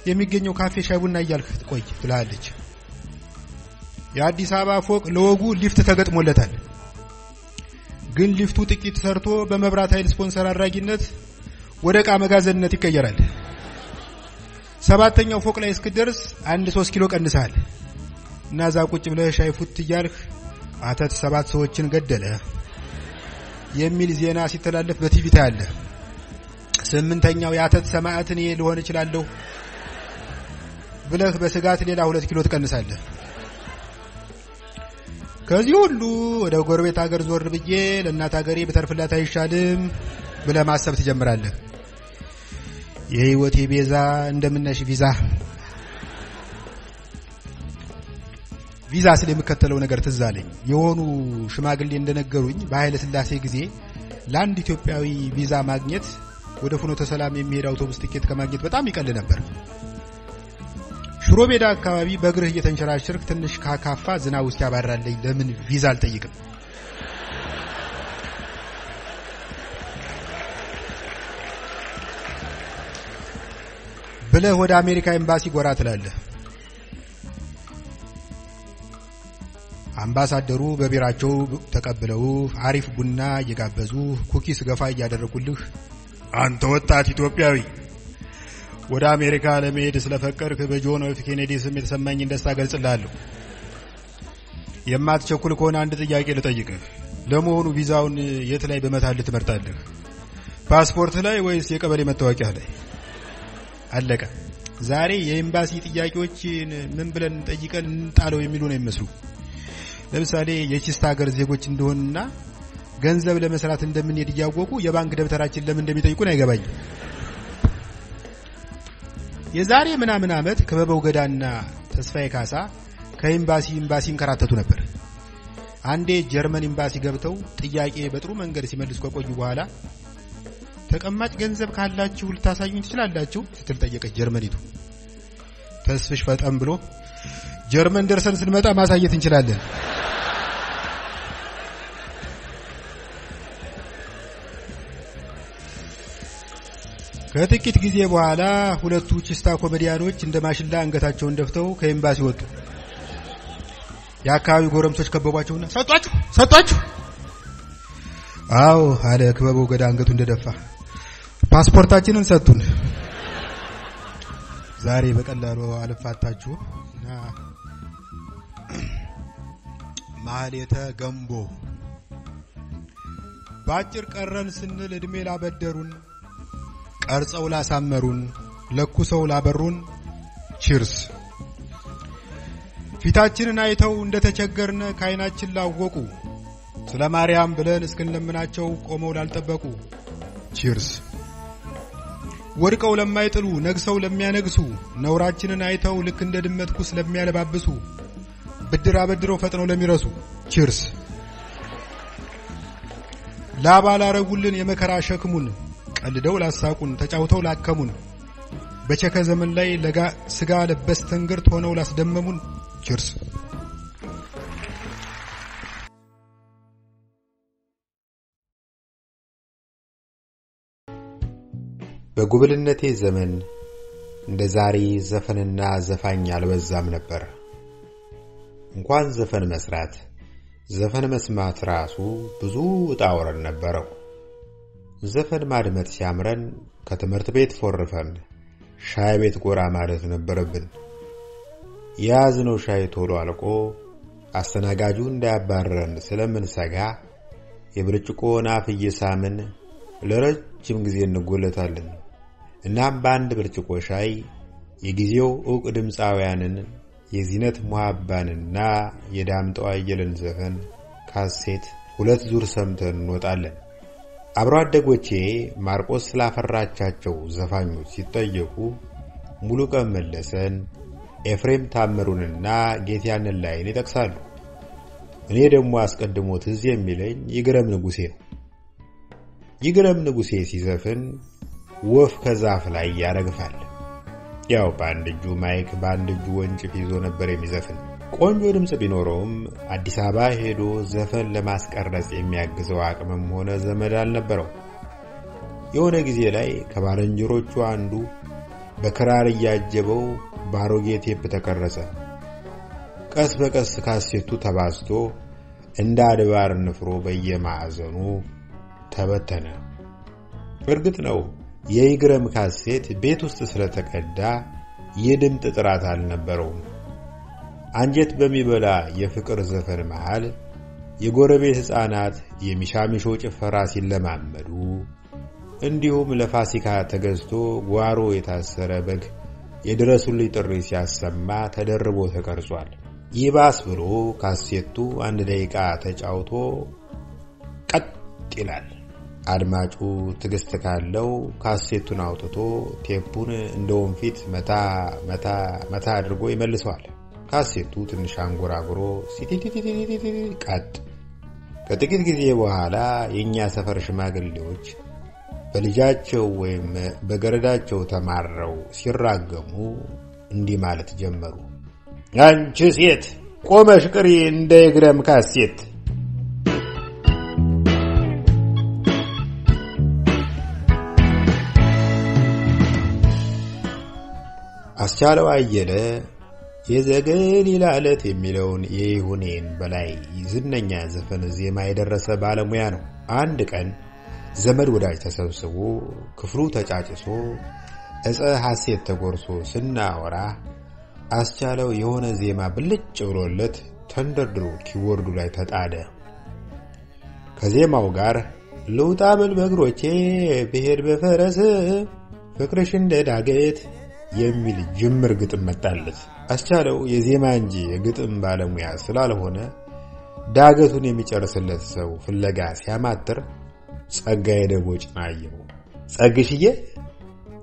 የሚገኘው ካፌ ሻይ ቡና እያልክ ቆይ ትላለች። የአዲስ አበባ ፎቅ ለወጉ ሊፍት ተገጥሞለታል። ግን ሊፍቱ ጥቂት ሰርቶ በመብራት ኃይል ስፖንሰር አድራጊነት ወደ ዕቃ መጋዘንነት ይቀየራል። ሰባተኛው ፎቅ ላይ እስክደርስ አንድ ሶስት ኪሎ ቀንሰሃል እና እዛ ቁጭ ብለህ ሻይ ፉት እያልክ አተት ሰባት ሰዎችን ገደለ የሚል ዜና ሲተላለፍ በቲቪ ታያለህ። ስምንተኛው የአተት ሰማዕት እኔ ልሆን እችላለሁ ብለህ በስጋት ሌላ ሁለት ኪሎ ትቀንሳለህ። ከዚህ ሁሉ ወደ ጎረቤት ሀገር ዞር ብዬ ለእናት ሀገሬ በተርፍላት አይሻልም ብለህ ማሰብ ትጀምራለህ። የህይወቴ ቤዛ እንደምነሽ ቪዛ ቪዛ ስለ የምከተለው ነገር ትዝ አለኝ። የሆኑ ሽማግሌ እንደነገሩኝ በኃይለ ሥላሴ ጊዜ ለአንድ ኢትዮጵያዊ ቪዛ ማግኘት ወደ ፍኖተ ሰላም የሚሄድ አውቶቡስ ትኬት ከማግኘት በጣም ይቀል ነበር። ሽሮ ሜዳ አካባቢ በእግርህ እየተንሸራሸርክ ትንሽ ካካፋ ዝናቡ እስኪያባራልኝ ለምን ቪዛ አልጠይቅም? ብለህ ወደ አሜሪካ ኤምባሲ ጎራ ትላለህ። አምባሳደሩ በቢሯቸው ተቀብለው አሪፍ ቡና እየጋበዙ cookies ገፋ እያደረጉልህ አንተ ወጣት ኢትዮጵያዊ ወደ አሜሪካ ለመሄድ ስለፈቀድክ በጆን ኤፍ ኬኔዲ ስም የተሰማኝን ደስታ እገልጽልሃለሁ። የማትቸኩል ከሆነ አንድ ጥያቄ ልጠይቅህ። ለመሆኑ ቪዛውን የት ላይ ብመታልህ ትመርጣለህ? ፓስፖርት ላይ ወይስ የቀበሌ መታወቂያ ላይ? አለቀ። ዛሬ የኤምባሲ ጥያቄዎችን ምን ብለን ጠይቀን እንጣለው የሚሉ ነው የሚመስሉ። ለምሳሌ የቺስት ሀገር ዜጎች እንደሆንና ገንዘብ ለመስራት እንደምንሄድ እያወቁ የባንክ ደብተራችን ለምን እንደሚጠይቁን አይገባኝም። የዛሬ ምናምን ዓመት ክበበው ገዳና ተስፋዬ ካሳ ከኤምባሲ ኤምባሲ እንከራተቱ ነበር። አንዴ ጀርመን ኤምባሲ ገብተው ጥያቄ በጥሩ መንገድ ሲመልሱ ከቆዩ በኋላ ተቀማጭ ገንዘብ ካላችሁ ልታሳዩኝ ትችላላችሁ ስትል ጠየቀች ጀርመኒቱ። ተስፍሽ ፈጠን ብሎ ጀርመን ደርሰን ስንመጣ ማሳየት እንችላለን። ከጥቂት ጊዜ በኋላ ሁለቱ ቺስታ ኮሜዲያኖች እንደ ማሽላ አንገታቸውን ደፍተው ከኤምባሲ ወጡ። የአካባቢው ጎረምሶች ከበቧቸውና ሰጧችሁ ሰጧችሁ። አዎ አለ ክበበው ገዳ አንገቱ እንደደፋ ፓስፖርታችንን ሰጡን። ዛሬ በቀላሉ አልፋታችሁ እና ማህሌተ ገንቦ በአጭር ቀረን ስንል እድሜ ላበደሩን ቀርጸው ላሳመሩን ለኩሰው ላበሩን ቺርስ ፊታችንን አይተው እንደተቸገርነ ከዓይናችን ላወቁ ስለ ማርያም ብለን እስክንለምናቸው ቆመው ላልጠበቁ ቺርስ ወድቀው ለማይጥሉ ነግሰው ለሚያነግሱ ነውራችንን አይተው ልክ እንደ ድመት ኩስ ለሚያለባብሱ ብድር አበድረው ፈጥነው ለሚረሱ ቺርስ ላባ ላረጉልን የመከራ ሸክሙን ቀልደው ላሳቁን ተጫውተው ላከሙን በቸከ ዘመን ላይ ስጋ ለበስ ተንገርት ሆነው ላስደመሙን ቺርስ በጉብልነቴ ዘመን እንደ ዛሬ ዘፈንና ዘፋኝ አልበዛም ነበር። እንኳን ዘፈን መስራት ዘፈን መስማት ራሱ ብዙ ውጣ ውረድ ነበረው። ዘፈን ማድመጥ ሲያምረን ከትምህርት ቤት ፎርፈን ሻይ ቤት ጎራ ማለት ነበረብን። የያዝነው ሻይ ቶሎ አልቆ አስተናጋጁ እንዳያባረረን ስለምንሰጋ የብርጭቆውን አፍ እየሳምን ለረጅም ጊዜ እንጎለታለን። እናም በአንድ ብርጭቆ ሻይ የጊዜው ዕውቅ ድምፃውያንን የዚነት ሙሃባንና የዳምጠው አየለን ዘፈን ካሴት ሁለት ዙር ሰምተን እንወጣለን። አብሮ አደጎቼ ማርቆስ ስላፈራቻቸው ዘፋኞች ሲጠየቁ ሙሉቀን መለሰን፣ ኤፍሬም ታምሩንና ጌትያንን ላይን ይጠቅሳሉ። እኔ ደግሞ አስቀድሞ ትዝ የሚለኝ ይግረም ንጉሴ ነው። ይግረም ንጉሴ ሲዘፍን ወፍ ከዛፍ ላይ ያረግፋል። ያው በአንድ እጁ ማይክ በአንድ እጁ ወንጭፍ ይዞ ነበር የሚዘፍን። ቆንጆ ድምፅ ቢኖረውም አዲስ አበባ ሄዶ ዘፈን ለማስቀረጽ የሚያግዘው አቅምም ሆነ ዘመድ አልነበረው። የሆነ ጊዜ ላይ ከባልንጀሮቹ አንዱ በክራር እያጀበው ባሮጌ ቴፕ ተቀረጸ። ቀስ በቀስ ካሴቱ ተባዝቶ እንደ አድባር ንፍሮ በየማዕዘኑ ተበተነ። እርግጥ ነው የይግረም ካሴት ቤት ውስጥ ስለተቀዳ የድምፅ ጥራት አልነበረውም። አንጀት በሚበላ የፍቅር ዘፈን መሃል የጎረቤት ሕፃናት የሚሻሚሾ ጭፈራ ሲለማመዱ፣ እንዲሁም ለፋሲካ ተገዝቶ ጓሮ የታሰረ በግ የድረሱልኝ ጥሪ ሲያሰማ ተደርቦ ተቀርጿል። ይባስ ብሎ ካሴቱ አንድ ደቂቃ ተጫውቶ ቀጥ ይላል። አድማጩ ትዕግስት ካለው ካሴቱን አውጥቶ ቴፑን እንደ ወንፊት መታ መታ መታ አድርጎ ይመልሰዋል። ካሴቱ ትንሽ አንጎራጉሮ ሲቲቲቲቲቲ ቀጥ። ከጥቂት ጊዜ በኋላ የእኛ ሰፈር ሽማግሌዎች በልጃቸው ወይም በገረዳቸው ተማረው ሲራገሙ እንዲህ ማለት ጀመሩ። አንቺ ሴት ቆመሽ ቅሪ እንደ ይግረም ካሴት አስቻለው አየለ የዘገን ይላለት የሚለውን የይሁኔን በላይ ዝነኛ ዘፈን ዜማ የደረሰ ባለሙያ ነው። አንድ ቀን ዘመድ ወዳጅ ተሰብስቦ ክፍሉ ተጫጭሶ ዕፀ ሐሴት ተጎርሶ ስናወራ አስቻለው የሆነ ዜማ ብልጭ ብሎለት ተንደርድሮ ኪቦርዱ ላይ ተጣደ። ከዜማው ጋር ልውጣ ብል በእግሮቼ ብሄድ በፈረስ ፍቅርሽ እንደ ዳገት የሚል ጅምር ግጥም መጣለት። አስቻለው የዜማ እንጂ የግጥም ባለሙያ ስላልሆነ ዳገቱን የሚጨርስለት ሰው ፍለጋ ሲያማትር ጸጋዬ ደቦጭን አየው። ጸግሽዬ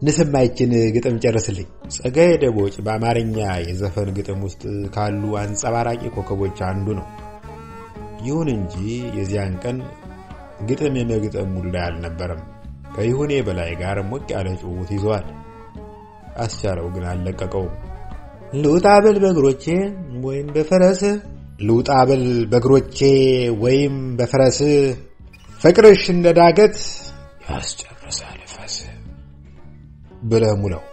ንስማይችን ግጥም ጨርስልኝ። ጸጋዬ ደቦጭ በአማርኛ የዘፈን ግጥም ውስጥ ካሉ አንጸባራቂ ኮከቦች አንዱ ነው። ይሁን እንጂ የዚያን ቀን ግጥም የመግጠም ሙድ ላይ አልነበረም። ከይሁኔ በላይ ጋር ሞቅ ያለ ጭውውት ይዘዋል። አስቻለው ግን አልለቀቀውም። ልውጣ ብል በእግሮቼ ወይም በፈረስ ልውጣ ብል በእግሮቼ ወይም በፈረስ ፍቅርሽ እንደ ዳገት ያስጨርሳል ፈስ ብለህ ሙላው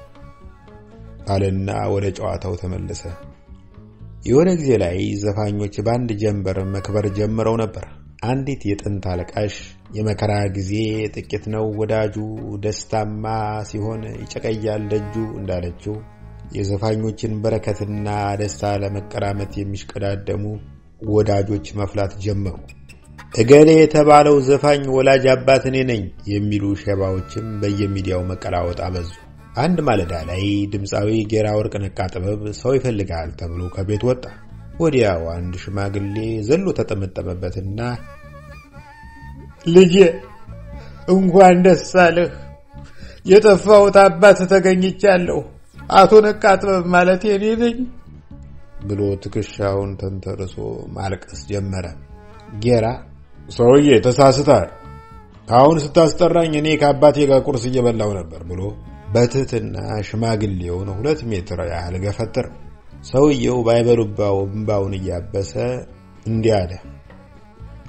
አለና ወደ ጨዋታው ተመለሰ። የሆነ ጊዜ ላይ ዘፋኞች በአንድ ጀንበር መክበር ጀምረው ነበር። አንዲት የጥንት አለቃሽ የመከራ ጊዜ ጥቂት ነው ወዳጁ፣ ደስታማ ሲሆን ይጨቀያል ደጁ እንዳለችው የዘፋኞችን በረከትና ደስታ ለመቀራመት የሚሽቀዳደሙ ወዳጆች መፍላት ጀመሩ። እገሌ የተባለው ዘፋኝ ወላጅ አባት እኔ ነኝ የሚሉ ሸባዎችም በየሚዲያው መቀላወጥ አበዙ። አንድ ማለዳ ላይ ድምፃዊ ጌራ ወርቅ ነቃ ጥበብ ሰው ይፈልጋል ተብሎ ከቤት ወጣ። ወዲያው አንድ ሽማግሌ ዘሎ ተጠመጠመበትና ልጄ እንኳን ደስ አለህ፣ የጠፋሁት አባት ተገኝቻለሁ፣ አቶ ነቃ ጥበብ ማለት እኔ ነኝ ብሎ ትከሻውን ተንተርሶ ማልቀስ ጀመረ። ጌራ ሰውዬ ተሳስተሃል፣ አሁን ስታስጠራኝ እኔ ከአባቴ ጋር ቁርስ እየበላው ነበር ብሎ በትህትና ሽማግሌውን ሁለት ሜትር ያህል ገፈትር። ሰውየው ባይበሉባው እምባውን እያበሰ እንዲህ አለ።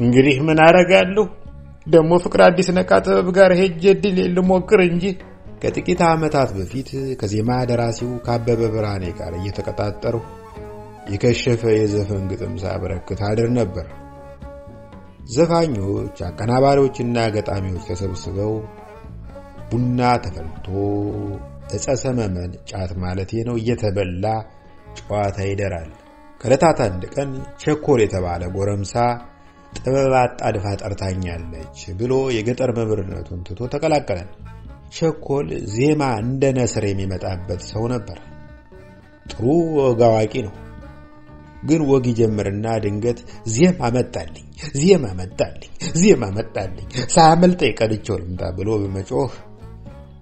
እንግዲህ ምን አረጋለሁ ደግሞ ፍቅር አዲስ ነቃ ጥበብ ጋር ሄጄ ድል ልሞክር እንጂ። ከጥቂት ዓመታት በፊት ከዜማ ደራሲው ከአበበ ብርሃኔ ጋር እየተቀጣጠሩ የከሸፈ የዘፈን ግጥም ሳበረክት አድር ነበር። ዘፋኞች፣ አቀናባሪዎችና ገጣሚዎች ተሰብስበው ቡና ተፈልቶ እጸ ሰመመን ጫት ማለቴ ነው እየተበላ ጨዋታ ይደራል። ከዕለታት አንድ ቀን ቸኮል የተባለ ጎረምሳ ጥበብ አጣድፋ ጠርታኛለች ብሎ የገጠር መምህርነቱን ትቶ ተቀላቀለን። ቸኮል ዜማ እንደ ነስር የሚመጣበት ሰው ነበር። ጥሩ ወግ አዋቂ ነው። ግን ወግ ይጀምርና ድንገት ዜማ መጣልኝ፣ ዜማ መጣልኝ፣ ዜማ መጣልኝ ሳያመልጠኝ ቀድቼው ልምጣ ብሎ በመጮህ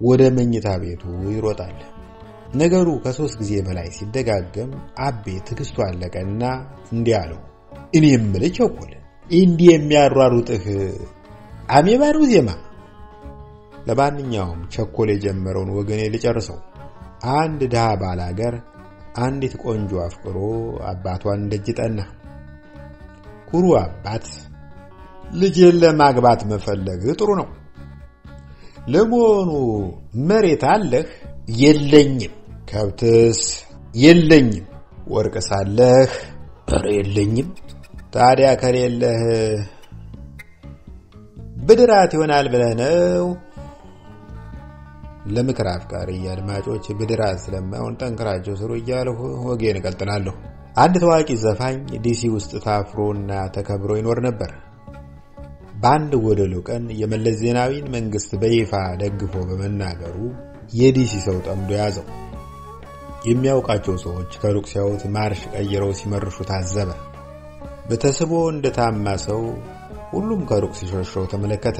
ወደ መኝታ ቤቱ ይሮጣል። ነገሩ ከሶስት ጊዜ በላይ ሲደጋገም አቤ ትዕግስቱ አለቀና እንዲህ አለው፣ እኔ የምልህ ቸኮል እንዲህ የሚያሯሩጥህ አሜባ ነው ዜማ? ለማንኛውም ቸኮል የጀመረውን ወገኔ ልጨርሰው። አንድ ድሃ ባላገር አንዲት ቆንጆ አፍቅሮ አባቷን ደጅ ጠና። ኩሩ አባት ልጄን ለማግባት መፈለግ ጥሩ ነው። ለመሆኑ መሬት አለህ? የለኝም። ከብትስ? የለኝም። ወርቅ ሳለህ? ኧረ የለኝም። ታዲያ ከሌለህ ብድራት ይሆናል ብለህ ነው? ለምክር አፍቃሪ አድማጮች ብድራት ስለማይሆን ጠንክራቸው ስሩ እያልሁ ወጌን እቀጥላለሁ። አንድ ታዋቂ ዘፋኝ ዲሲ ውስጥ ታፍሮና ተከብሮ ይኖር ነበር። በአንድ ጎደሎ ቀን የመለስ ዜናዊን መንግስት በይፋ ደግፎ በመናገሩ የዲሲ ሰው ጠምዶ ያዘው። የሚያውቃቸው ሰዎች ከሩቅ ሲያዩት ማርሽ ቀይረው ሲመርሹ ታዘበ። በተስቦ እንደታማ ሰው ሁሉም ከሩቅ ሲሸሸው ተመለከተ።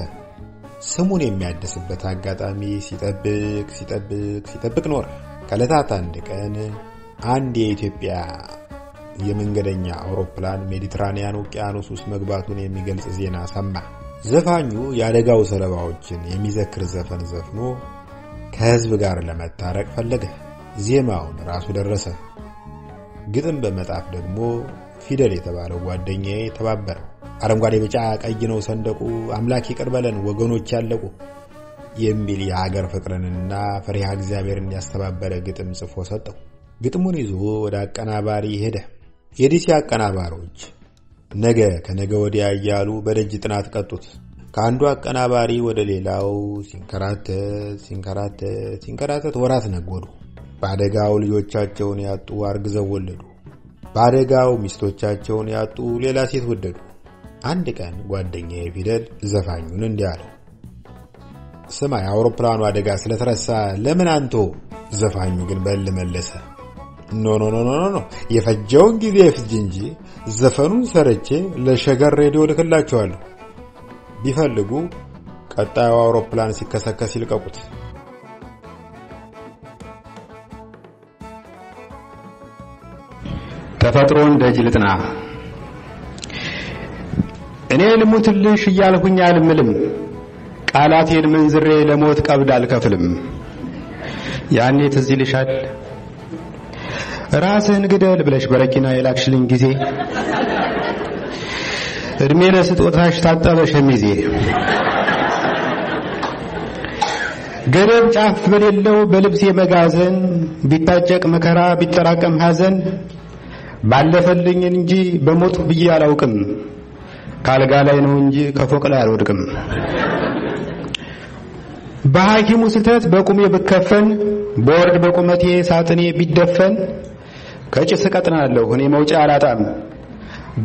ስሙን የሚያድስበት አጋጣሚ ሲጠብቅ ሲጠብቅ ሲጠብቅ ኖረ። ከዕለታት አንድ ቀን አንድ የኢትዮጵያ የመንገደኛ አውሮፕላን ሜዲትራኒያን ውቅያኖስ ውስጥ መግባቱን የሚገልጽ ዜና ሰማ። ዘፋኙ የአደጋው ሰለባዎችን የሚዘክር ዘፈን ዘፍኖ ከህዝብ ጋር ለመታረቅ ፈለገ። ዜማውን ራሱ ደረሰ። ግጥም በመጣፍ ደግሞ ፊደል የተባለው ጓደኛዬ ተባበረው። አረንጓዴ፣ ቢጫ፣ ቀይ ነው ሰንደቁ፣ አምላክ ይቅር በለን ወገኖች ያለቁ የሚል የሀገር ፍቅርንና ፈሪሃ እግዚአብሔርን ያስተባበረ ግጥም ጽፎ ሰጠው። ግጥሙን ይዞ ወደ አቀናባሪ ሄደ። የዲሲ አቀናባሪዎች ነገ ከነገ ወዲያ እያሉ በደጅ ጥናት ቀጡት። ከአንዱ አቀናባሪ ወደ ሌላው ሲንከራተት ሲንከራተት ሲንከራተት ወራት ነጎዱ። በአደጋው ልጆቻቸውን ያጡ አርግዘው ወለዱ። በአደጋው ሚስቶቻቸውን ያጡ ሌላ ሴት ወደዱ። አንድ ቀን ጓደኛዬ ፊደል ዘፋኙን እንዲህ አለው፣ ስማ የአውሮፕላኑ አደጋ ስለተረሳ ለምን አንቶ ዘፋኙ ግን በል መለሰ። no no no no የፈጀውን ጊዜ ፍጅ እንጂ ዘፈኑን ሰርቼ ለሸገር ሬዲዮ ልክላቸዋለሁ። ቢፈልጉ ቀጣዩ አውሮፕላን ሲከሰከስ ይልቀቁት። ተፈጥሮን ደጅ ልጥና እኔ ልሙትልሽ እያልሁኝ አልምልም፣ ቃላቴን መንዝሬ ለሞት ቀብድ አልከፍልም። ያኔ ትዝ ይልሻል? ራስህን ግደል ብለሽ በረኪና የላክሽልኝ ጊዜ እድሜ ለስጦታሽ ታጠበ ሸሚዜ። ገደብ ጫፍ በሌለው በልብሴ መጋዘን ቢታጨቅ መከራ ቢጠራቀም ሐዘን ባለፈልኝ እንጂ በሞት ብዬ አላውቅም። ካልጋ ላይ ነው እንጂ ከፎቅ ላይ አልወድቅም። በሐኪሙ ስህተት በቁሜ ብከፈን በወርድ በቁመቴ ሳጥኔ ቢደፈን ከጭስ እቀጥናለሁ እኔ መውጫ አላጣም።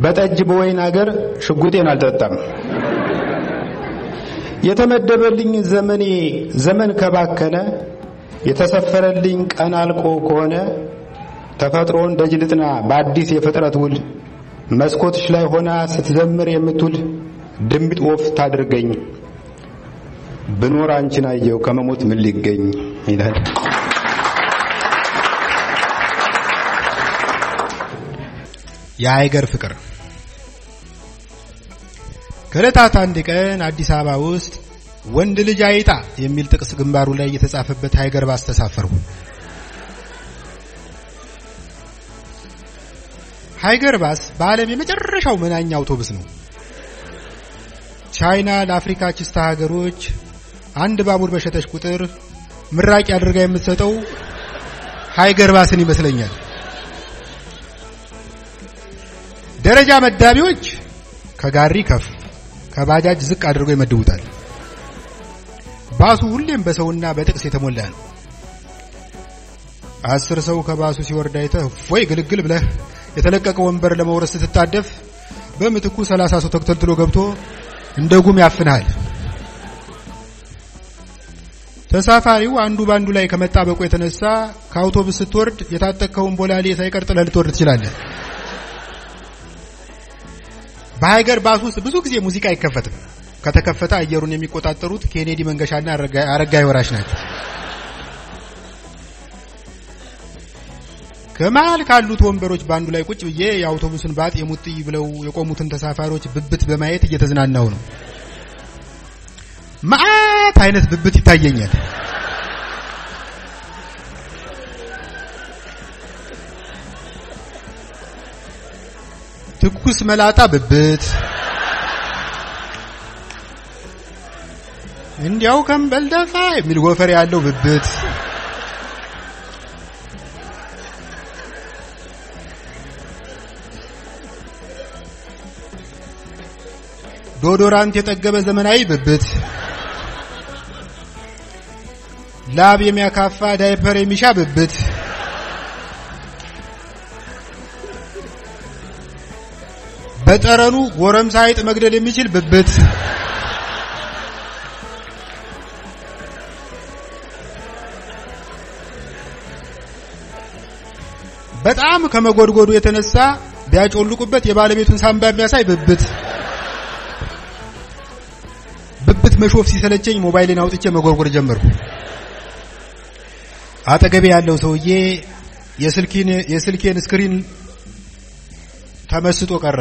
በጠጅ በወይን አገር ሽጉጤን አልጠጣም። የተመደበልኝ ዘመኔ ዘመን ከባከነ የተሰፈረልኝ ቀን አልቆ ከሆነ ተፈጥሮን ደጅ ልጥና በአዲስ የፍጥረት ውል መስኮትሽ ላይ ሆና ስትዘምር የምትውል ድንቢጥ ወፍ ታድርገኝ። ብኖር አንቺን አየው ከመሞት ምን ሊገኝ ይላል። የአይገር ፍቅር። ከዕለታት አንድ ቀን አዲስ አበባ ውስጥ ወንድ ልጅ አይጣ የሚል ጥቅስ ግንባሩ ላይ የተጻፈበት ሃይገር ባስ ሃይገር ባስ በዓለም የመጨረሻው መናኛ አውቶቡስ ነው። ቻይና ለአፍሪካ ችስታ ሀገሮች አንድ ባቡር በሸጠች ቁጥር ምራቂ አድርጋ የምትሰጠው ሃይገር ባስን ይመስለኛል። ደረጃ መዳቢዎች ከጋሪ ከፍ ከባጃጅ ዝቅ አድርገው ይመድቡታል። ባሱ ሁሌም በሰውና በጥቅስ የተሞላ ነው። አስር ሰው ከባሱ ሲወርድ አይተህ ወይ ግልግል ብለህ የተለቀቀ ወንበር ለመውረስ ስትታደፍ በምትኩ ሰላሳ ሰው ተክተልትሎ ገብቶ እንደ ጉም ያፍንሃል። ተሳፋሪው አንዱ ባንዱ ላይ ከመጣበቁ የተነሳ ከአውቶቡስ ስትወርድ የታጠቅከውን ቦላሌ ሳይቀር ጥለህ ልትወርድ ትችላለህ። በሀገር ባስ ውስጥ ብዙ ጊዜ ሙዚቃ አይከፈትም። ከተከፈተ አየሩን የሚቆጣጠሩት ኬኔዲ መንገሻና አረጋይ ወራሽ ናቸው። ከመሃል ካሉት ወንበሮች በአንዱ ላይ ቁጭ ብዬ የአውቶቡስን ባጥ የሙጥይ ብለው የቆሙትን ተሳፋሪዎች ብብት በማየት እየተዝናናው ነው። መዓት አይነት ብብት ይታየኛል። ትኩስ መላጣ ብብት፣ እንዲያው ከንበል ደፋ የሚል ጎፈር ያለው ብብት፣ deodorant የጠገበ ዘመናዊ ብብት፣ ላብ የሚያካፋ ዳይፐር የሚሻ ብብት። በጠረኑ ጎረምሳ አይጥ መግደል የሚችል ብብት። በጣም ከመጎድጎዱ የተነሳ ቢያጮልቁበት የባለቤቱን ሳምባ የሚያሳይ ብብት መሾፍ ሲሰለቸኝ ሞባይልን አውጥቼ መጎርጎር ጀመርኩ። አጠገቤ ያለው ሰውዬ የስልኬን ስክሪን ተመስጦ ቀረ።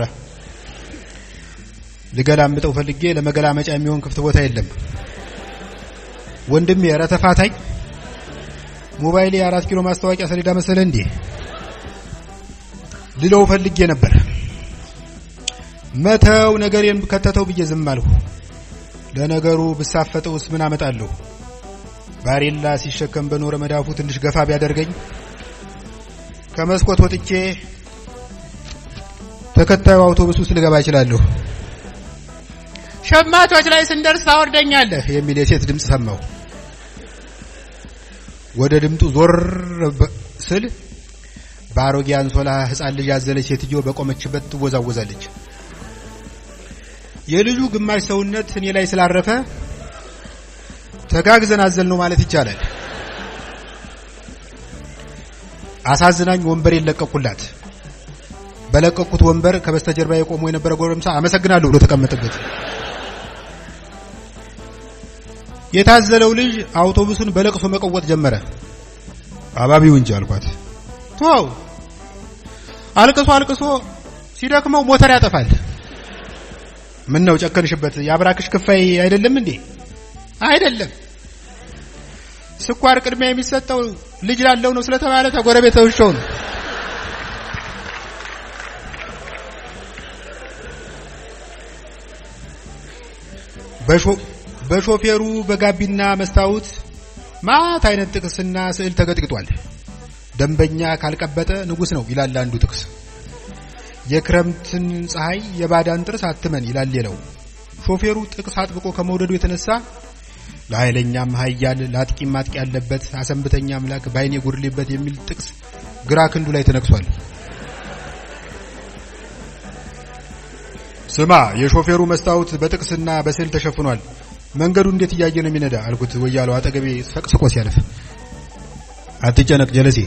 ልገላምጠው ፈልጌ ለመገላመጫ የሚሆን ክፍት ቦታ የለም። ወንድሜ ኧረ ተፋታኝ፣ ሞባይሌ የአራት ኪሎ ማስታወቂያ ሰሌዳ መሰለ እንዴ ልለው ፈልጌ ነበር። መተው ነገሬን ከተተው ብዬ ዝም አልሁ። ለነገሩ ብሳፈጠውስ ምን አመጣለሁ? ባሬላ ሲሸከም በኖረ መዳፉ ትንሽ ገፋ ቢያደርገኝ ከመስኮት ወጥቼ ተከታዩ አውቶቡስ ውስጥ ልገባ እችላለሁ። ሸማቾች ላይ ስንደርስ ታወርደኛለህ የሚል የሴት ድምፅ ሰማሁ። ወደ ድምጡ ዞር ስል በአሮጌ አንሶላ ሕፃን ልጅ ያዘለች ሴትዮ በቆመችበት ትወዛወዛለች። የልጁ ግማሽ ሰውነት እኔ ላይ ስላረፈ ተጋግዘን አዘል ነው ማለት ይቻላል። አሳዝናኝ ወንበሬን ለቀኩላት። በለቀኩት ወንበር ከበስተጀርባ የቆሞ የነበረ ጎረምሳ አመሰግናለሁ ብሎ ተቀመጠበት። የታዘለው ልጅ አውቶቡሱን በለቅሶ መቀወጥ ጀመረ። አባቢው እንጂ አልኳት። ተው አልቅሶ አልቅሶ ሲደክመው ሞተር ያጠፋል። ምን ነው ጨከንሽበት? የአብራክሽ ክፋይ አይደለም እንዴ? አይደለም። ስኳር ቅድሚያ የሚሰጠው ልጅ ላለው ነው ስለተባለ ተጎረቤት ተውሾው ነው። በሾፌሩ በጋቢና መስታወት ማት አይነት ጥቅስና ስዕል ተገጥግጧል። ደንበኛ ካልቀበጠ ንጉሥ ነው ይላል አንዱ ጥቅስ። የክረምትን ፀሐይ የባዳን ጥርስ አትመን ይላል ሌላው። ሾፌሩ ጥቅስ አጥብቆ ከመውደዱ የተነሳ ለኃይለኛም ኃያል ለአጥቂም አጥቂ ያለበት አሰንብተኛ አምላክ ባይኔ ጉድሌበት የሚል ጥቅስ ግራ ክንዱ ላይ ተነቅሷል። ስማ የሾፌሩ መስታወት በጥቅስና በስዕል ተሸፍኗል። መንገዱ እንዴት እያየ ነው የሚነዳ አልኩት። ወያለው አጠገቤ ፈቅስቆ ሲያልፍ አትጨነቅ ጀለሴ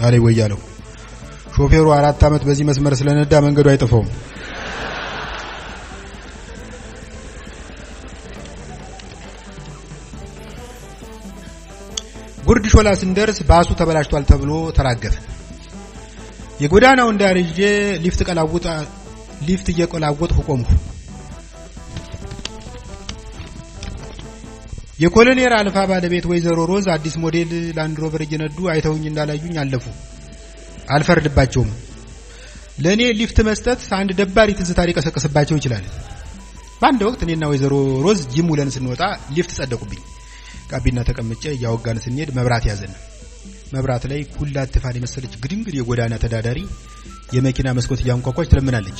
አለኝ ወያለው። ሾፌሩ አራት ዓመት በዚህ መስመር ስለነዳ መንገዱ አይጠፋውም። ጉርድ ሾላ ስንደርስ ባሱ ተበላሽቷል ተብሎ ተራገፈ። የጎዳናውን ዳር ይዤ ሊፍት ቀላውጣ ሊፍት እየቆላወጥሁ ቆምኩ። የኮሎኔል አልፋ ባለቤት ወይዘሮ ሮዝ አዲስ ሞዴል Land Rover እየነዱ አይተውኝ እንዳላዩኝ አለፉ። አልፈርድባቸውም። ለእኔ ሊፍት መስጠት አንድ ደባሪ ትዝታ ሊቀሰቅስባቸው ይችላል። በአንድ ወቅት እኔና ወይዘሮ ሮዝ ጂም ውለን ስንወጣ ሊፍት ጸደቁብኝ። ጋቢና ተቀምጬ እያወጋን ስንሄድ መብራት ያዘን። መብራት ላይ ኩላት ትፋን የመሰለች ግድንግድ የጎዳና ተዳዳሪ የመኪና መስኮት እያንኳኳች ትለምናለች።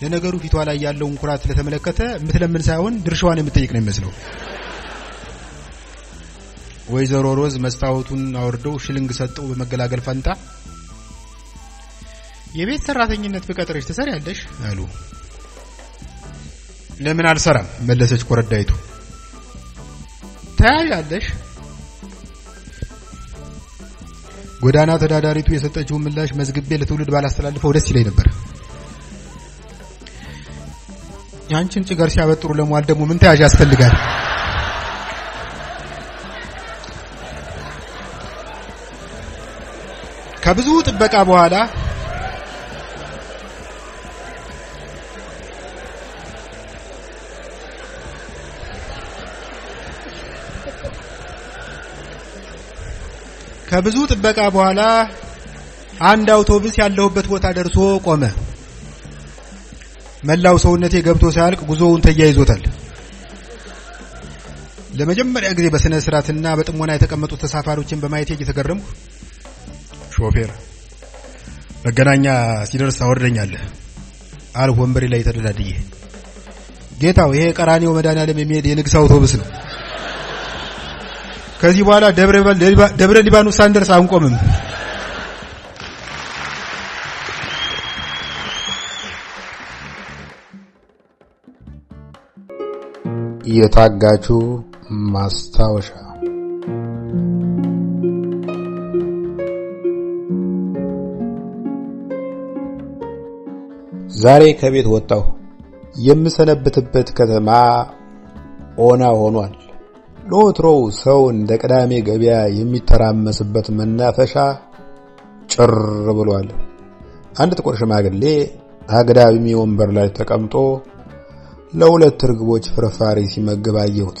ለነገሩ ፊቷ ላይ ያለውን ኩራት ስለተመለከተ የምትለምን ሳይሆን ድርሻዋን የምትጠይቅ ነው የሚመስለው። ወይዘሮ ሮዝ መስታወቱን አወርደው ሽልንግ ሰጠው በመገላገል ፈንታ የቤት ሰራተኝነት ብቀጥርሽ ትሰሪያለሽ አሉ። ለምን አልሰራም መለሰች ኮረዳይቱ። ታያያለሽ። ጎዳና ተዳዳሪቱ የሰጠችውን ምላሽ መዝግቤ ለትውልድ ባላስተላልፈው ደስ ይለኝ ነበር። ያንቺን ጭገር ሲያበጥሩ ለመዋል ደግሞ ምን ተያዥ ያስፈልጋል? ከብዙ ጥበቃ በኋላ ከብዙ ጥበቃ በኋላ አንድ አውቶቡስ ያለሁበት ቦታ ደርሶ ቆመ። መላው ሰውነቴ ገብቶ ሳያልቅ ጉዞውን ተያይዞታል። ለመጀመሪያ ጊዜ በስነ ስርዓትና በጥሞና የተቀመጡት ተሳፋሪዎችን በማየቴ እየተገረምኩ ሾፌር መገናኛ ሲደርስ አወርደኛለህ አልሁ ወንበሬ ላይ ተደላድዬ። ጌታው ይሄ ቀራኒዮ መድኃኔዓለም የሚሄድ የንግስ አውቶቡስ ነው። ከዚህ በኋላ ደብረ ሊባኖስ ሳንደርስ አንቆምም። የታጋቹ ማስታወሻ ዛሬ ከቤት ወጣሁ። የምሰነብትበት ከተማ ኦና ሆኗል። ለወትሮው ሰው እንደ ቅዳሜ ገበያ የሚተራመስበት መናፈሻ ጭር ብሏል። አንድ ጥቁር ሽማግሌ አግዳሚ ወንበር ላይ ተቀምጦ ለሁለት ርግቦች ፍርፋሪ ሲመግብ አየሁት።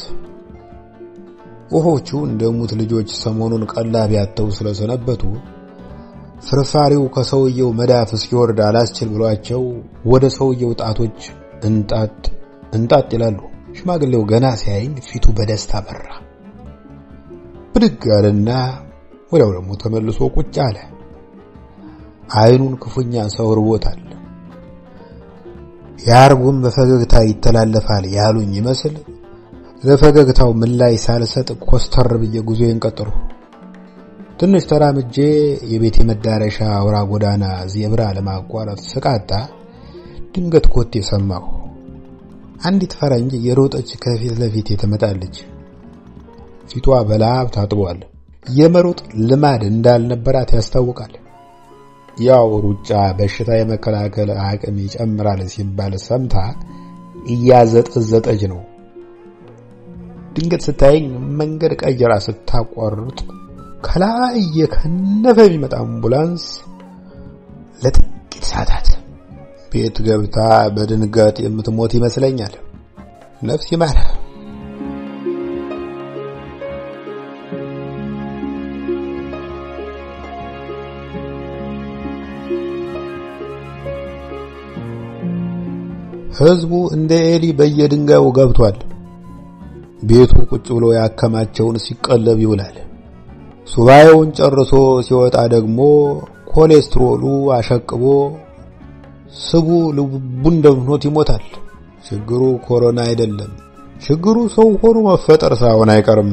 ወፎቹ እንደ ሙት ልጆች ሰሞኑን ቀላቢ ያተው ስለሰነበቱ ፍርፋሪው ከሰውየው መዳፍ እስኪወርድ አላስችል ብሏቸው ወደ ሰውየው ጣቶች እንጣጥ እንጣጥ ይላሉ። ሽማግሌው ገና ሲያይኝ ፊቱ በደስታ በራ። ብድግ አለና ወዲያው ደግሞ ተመልሶ ቁጭ አለ። አይኑን ክፉኛ ሰው ርቦታል። የአርጉም በፈገግታ ይተላለፋል ያሉኝ ይመስል ለፈገግታው ምላሽ ሳልሰጥ ኮስተር ብዬ ጉዞዬን ቀጠልሁ። ትንሽ ተራምጄ የቤት የመዳረሻ አውራ ጎዳና ዜብራ ለማቋረጥ ስቃጣ ድንገት ኮቴ ሰማሁ። አንዲት ፈረንጅ የሮጠች ከፊት ለፊት ትመጣለች። ፊቷ በላብ ታጥቧል። የመሮጥ ልማድ እንዳልነበራት ያስታውቃል። ያው ሩጫ በሽታ የመከላከል አቅም ይጨምራል ሲባል ሰምታ እያዘጠዘጠች ነው። ድንገት ስታየኝ መንገድ ቀይራ ስታቋርጥ ከላይ የከነፈ የሚመጣ አምቡላንስ ለጥቂት ሰዓታት ቤት ገብታ በድንጋጤ የምትሞት ይመስለኛል። ነፍስ ይማር። ህዝቡ እንደ ኤሊ በየድንጋዩ ገብቷል። ቤቱ ቁጭ ብሎ ያከማቸውን ሲቀለብ ይውላል። ሱባኤውን ጨርሶ ሲወጣ ደግሞ ኮሌስትሮሉ አሸቅቦ ስቡ ልቡን ደምኖት ይሞታል። ችግሩ ኮሮና አይደለም። ችግሩ ሰው ሆኖ መፈጠር ሳይሆን አይቀርም።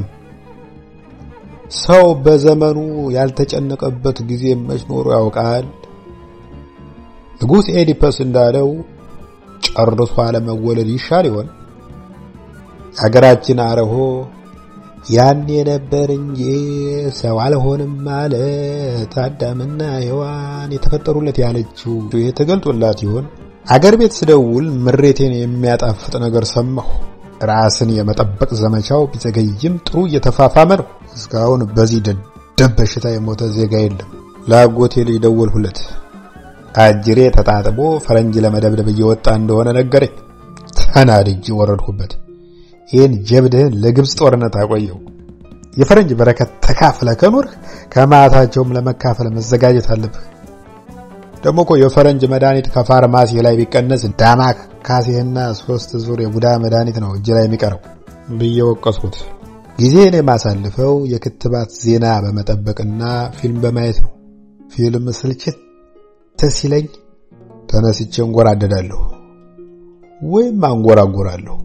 ሰው በዘመኑ ያልተጨነቀበት ጊዜ መች ኖሮ ያውቃል? ንጉሥ ኤዲፐስ እንዳለው ጨርሶ አለመወለድ ይሻል ይሆን? የሀገራችን አረሆ ያኔ ነበር እንጂ ሰው አልሆንም ማለት አዳምና ሔዋን የተፈጠሩለት ያለችው ተገልጦላት ይሆን? አገር ቤት ስደውል ምሬቴን የሚያጣፍጥ ነገር ሰማሁ። ራስን የመጠበቅ ዘመቻው ቢዘገይም ጥሩ እየተፋፋመ ነው። እስካሁን በዚህ ደደብ በሽታ የሞተ ዜጋ የለም። ለአጎቴ ልጅ ደወልሁለት። አጅሬ ተጣጥቦ ፈረንጅ ለመደብደብ እየወጣ እንደሆነ ነገረኝ። ተናድጄ ወረድኩበት። ይህን ጀብድህን ለግብፅ ጦርነት አቆየው። የፈረንጅ በረከት ተካፍለ ከኖርህ ከማታቸውም ለመካፈል መዘጋጀት አለብህ። ደግሞ እኮ የፈረንጅ መድኃኒት ከፋርማሲ ላይ ቢቀነስ ዳማ ካሴህና ሶስት ዙር የቡዳ መድኃኒት ነው እጅ ላይ የሚቀረው ብዬ ወቀስኩት። ጊዜን የማሳልፈው የክትባት ዜና በመጠበቅና ፊልም በማየት ነው። ፊልም ስልችት ሲለኝ ተነስቼ እንጎራደዳለሁ ወይም አንጎራጎራለሁ።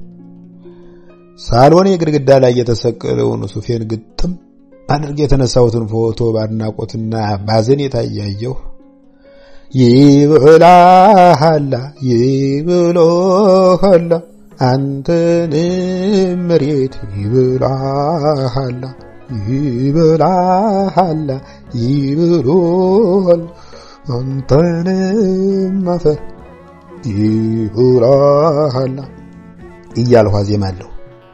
ሳሎኔ ግድግዳ ላይ የተሰቀለውን ሱፌን ግጥም አድርጌ የተነሳሁትን ፎቶ በአድናቆትና ባዘኔታ እያየሁ ይብላሃላ ይብሎሃላ አንተንም መሬት ይብላሃላ ይብላሃላ ይብሎሃል አንተንም አፈር ይብላሃላ እያልሁ አዜማለሁ።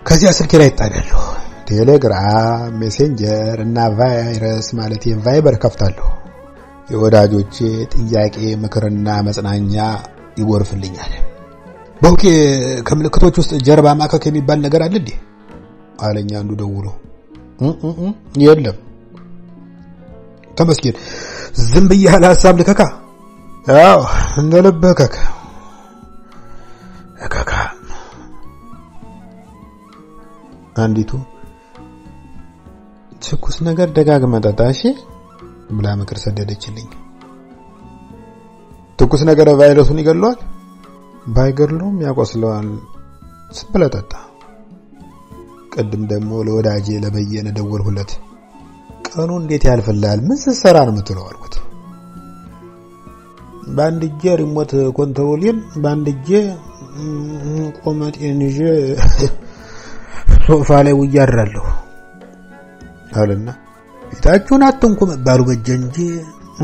ከዚያ ስልኬ ላይ ይጣዳለሁ። ቴሌግራም፣ ሜሴንጀር እና ቫይረስ ማለት ቫይበር ከፍታለሁ። የወዳጆቼ ጥያቄ፣ ምክርና መጽናኛ ይጎርፍልኛል። በውቄ ከምልክቶች ውስጥ ጀርባ ማከክ የሚባል ነገር አለ እንዴ? አለኝ አንዱ ደውሎ። የለም ተመስገን። ዝም ብዬ ያለ ሀሳብ ልከካ። ያው እንደ ልብህ ከካ ከካ አንዲቱ ትኩስ ነገር ደጋግመህ ጠጣ እሺ ብላ ምክር ሰደደችልኝ። ትኩስ ነገር ቫይረሱን ይገለዋል? ባይገድለውም ያቆስለዋል። ብለህ ጠጣ። ቅድም ደግሞ ለወዳጄ ለበየነ ደወልሁለት። ቀኑ እንዴት ያልፍልሃል? ምን ስትሰራ ነው የምትለው አልኩት። በአንድ እጄ remote control ኤን በአንድ እጄ ቆመጤን ይዤ ሶፋ ላይ ውዬ አድራለሁ አለና ፊታችሁን አትንኩ መባሉ በጀ እንጂ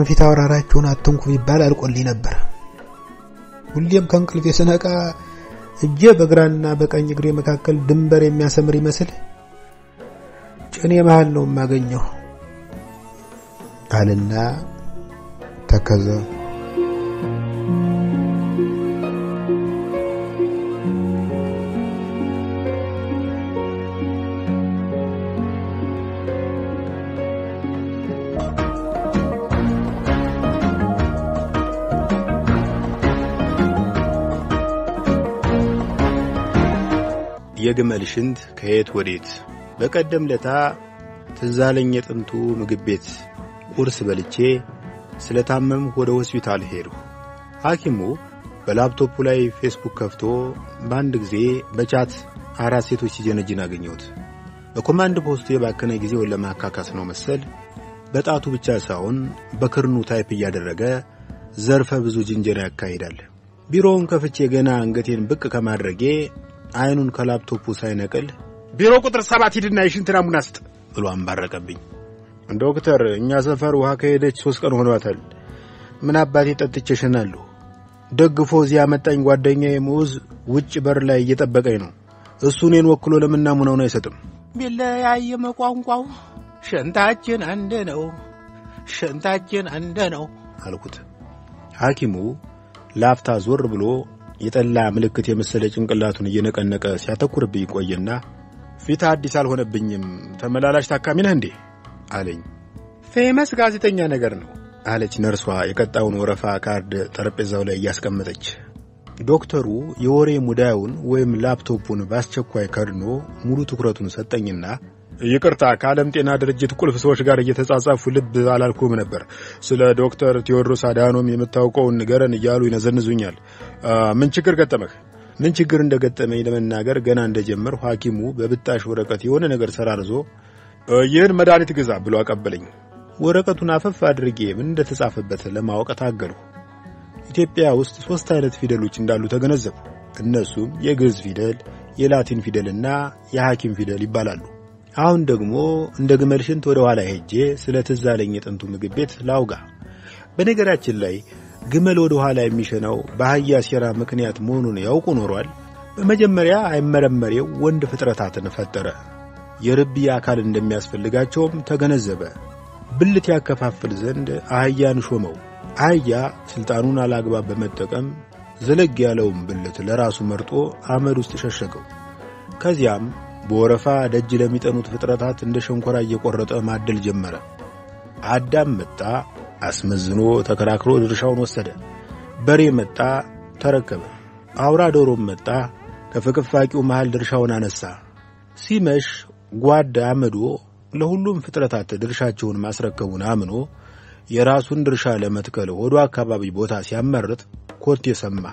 ፊት አውራራችሁን አትንኩ ይባል አልቆልኝ ነበር። ሁሌም ከእንቅልፌ ስነቃ እጄ በግራና በቀኝ እግሬ መካከል ድንበር የሚያሰምር ይመስል ጭኔ መሃል ነው የማገኘው አልና ተከዘ። የግመል ሽንት ከየት ወዴት? በቀደም ለታ ትዛለኝ የጥንቱ ምግብ ቤት ቁርስ በልቼ ስለታመም ወደ ሆስፒታል ሄድሁ። ሐኪሙ በላፕቶፑ ላይ ፌስቡክ ከፍቶ በአንድ ጊዜ በ chat አራት ሴቶች ሲጀነጅን አገኘሁት። በኮማንድ ፖስቱ የባከነ ጊዜውን ለማካካስ ነው መሰል በጣቱ ብቻ ሳይሆን በክርኑ type እያደረገ ዘርፈ ብዙ ጅንጀና ያካሂዳል። ቢሮውን ከፍቼ ገና አንገቴን ብቅ ከማድረጌ አይኑን ከላፕቶፑ ሳይነቅል ቢሮ ቁጥር ሰባት ሂድና የሽንት ናሙና ስጥ ብሎ አንባረቀብኝ። ዶክተር፣ እኛ ሰፈር ውሃ ከሄደች ሶስት ቀን ሆኗታል። ምን አባቴ ጠጥቼ እሸናለሁ። ደግፎ እዚህ ያመጣኝ ጓደኛዬ ሙዝ ውጭ በር ላይ እየጠበቀኝ ነው። እሱ እኔን ወክሎ ለምን ናሙናውን አይሰጥም? ቢለያይም ቋንቋው ሸንታችን አንድ ነው፣ ሽንታችን አንድ ነው አልኩት። ሐኪሙ ላፍታ ዞር ብሎ የጠላ ምልክት የመሰለ ጭንቅላቱን እየነቀነቀ ሲያተኩርብኝ ቆየና ፊትህ አዲስ አልሆነብኝም፣ ተመላላሽ ታካሚ ነህ እንዴ አለኝ። famous ጋዜጠኛ ነገር ነው አለች ነርሷ የቀጣውን ወረፋ ካርድ ጠረጴዛው ላይ እያስቀመጠች። ዶክተሩ የወሬ ሙዳዩን ወይም ላፕቶፑን በአስቸኳይ ከድኖ ሙሉ ትኩረቱን ሰጠኝና ይቅርታ ከዓለም ጤና ድርጅት ቁልፍ ሰዎች ጋር እየተጻጻፉ ልብ አላልኩም ነበር። ስለ ዶክተር ቴዎድሮስ አድሃኖም የምታውቀውን ንገረን እያሉ ይነዘንዙኛል። ምን ችግር ገጠመህ? ምን ችግር እንደገጠመኝ ለመናገር ገና እንደጀመር ሐኪሙ በብጣሽ ወረቀት የሆነ ነገር ሰራርዞ ይህን መድኃኒት ግዛ ብሎ አቀበለኝ። ወረቀቱን አፈፍ አድርጌ ምን እንደተጻፈበት ለማወቅ ታገልሁ። ኢትዮጵያ ውስጥ ሶስት አይነት ፊደሎች እንዳሉ ተገነዘቡ። እነሱም የግዕዝ ፊደል፣ የላቲን ፊደልና የሐኪም ፊደል ይባላሉ። አሁን ደግሞ እንደ ግመል ሽንት ወደ ኋላ ሄጄ ስለ ትዝ አለኝ የጥንቱ ምግብ ቤት ላውጋ። በነገራችን ላይ ግመል ወደ ኋላ የሚሸናው በአህያ ሴራ ምክንያት መሆኑን ያውቁ ኖሯል። በመጀመሪያ አይመረመሬው ወንድ ፍጥረታትን ፈጠረ። የርቢ አካል እንደሚያስፈልጋቸውም ተገነዘበ። ብልት ያከፋፍል ዘንድ አህያን ሾመው። አህያ ስልጣኑን አላግባብ በመጠቀም ዘለግ ያለውን ብልት ለራሱ መርጦ አመድ ውስጥ ሸሸገው። ከዚያም በወረፋ ደጅ ለሚጠኑት ፍጥረታት እንደ ሸንኮራ እየቆረጠ ማደል ጀመረ። አዳም መጣ፣ አስመዝኖ ተከራክሮ ድርሻውን ወሰደ። በሬ መጣ፣ ተረከበ። አውራ ዶሮም መጣ፣ ከፍቅፋቂው መሃል ድርሻውን አነሳ። ሲመሽ ጓዳ አመዶ ለሁሉም ፍጥረታት ድርሻቸውን ማስረከቡን አምኖ የራሱን ድርሻ ለመትከል ሆዶ አካባቢ ቦታ ሲያመርጥ ኮቴ ሰማ።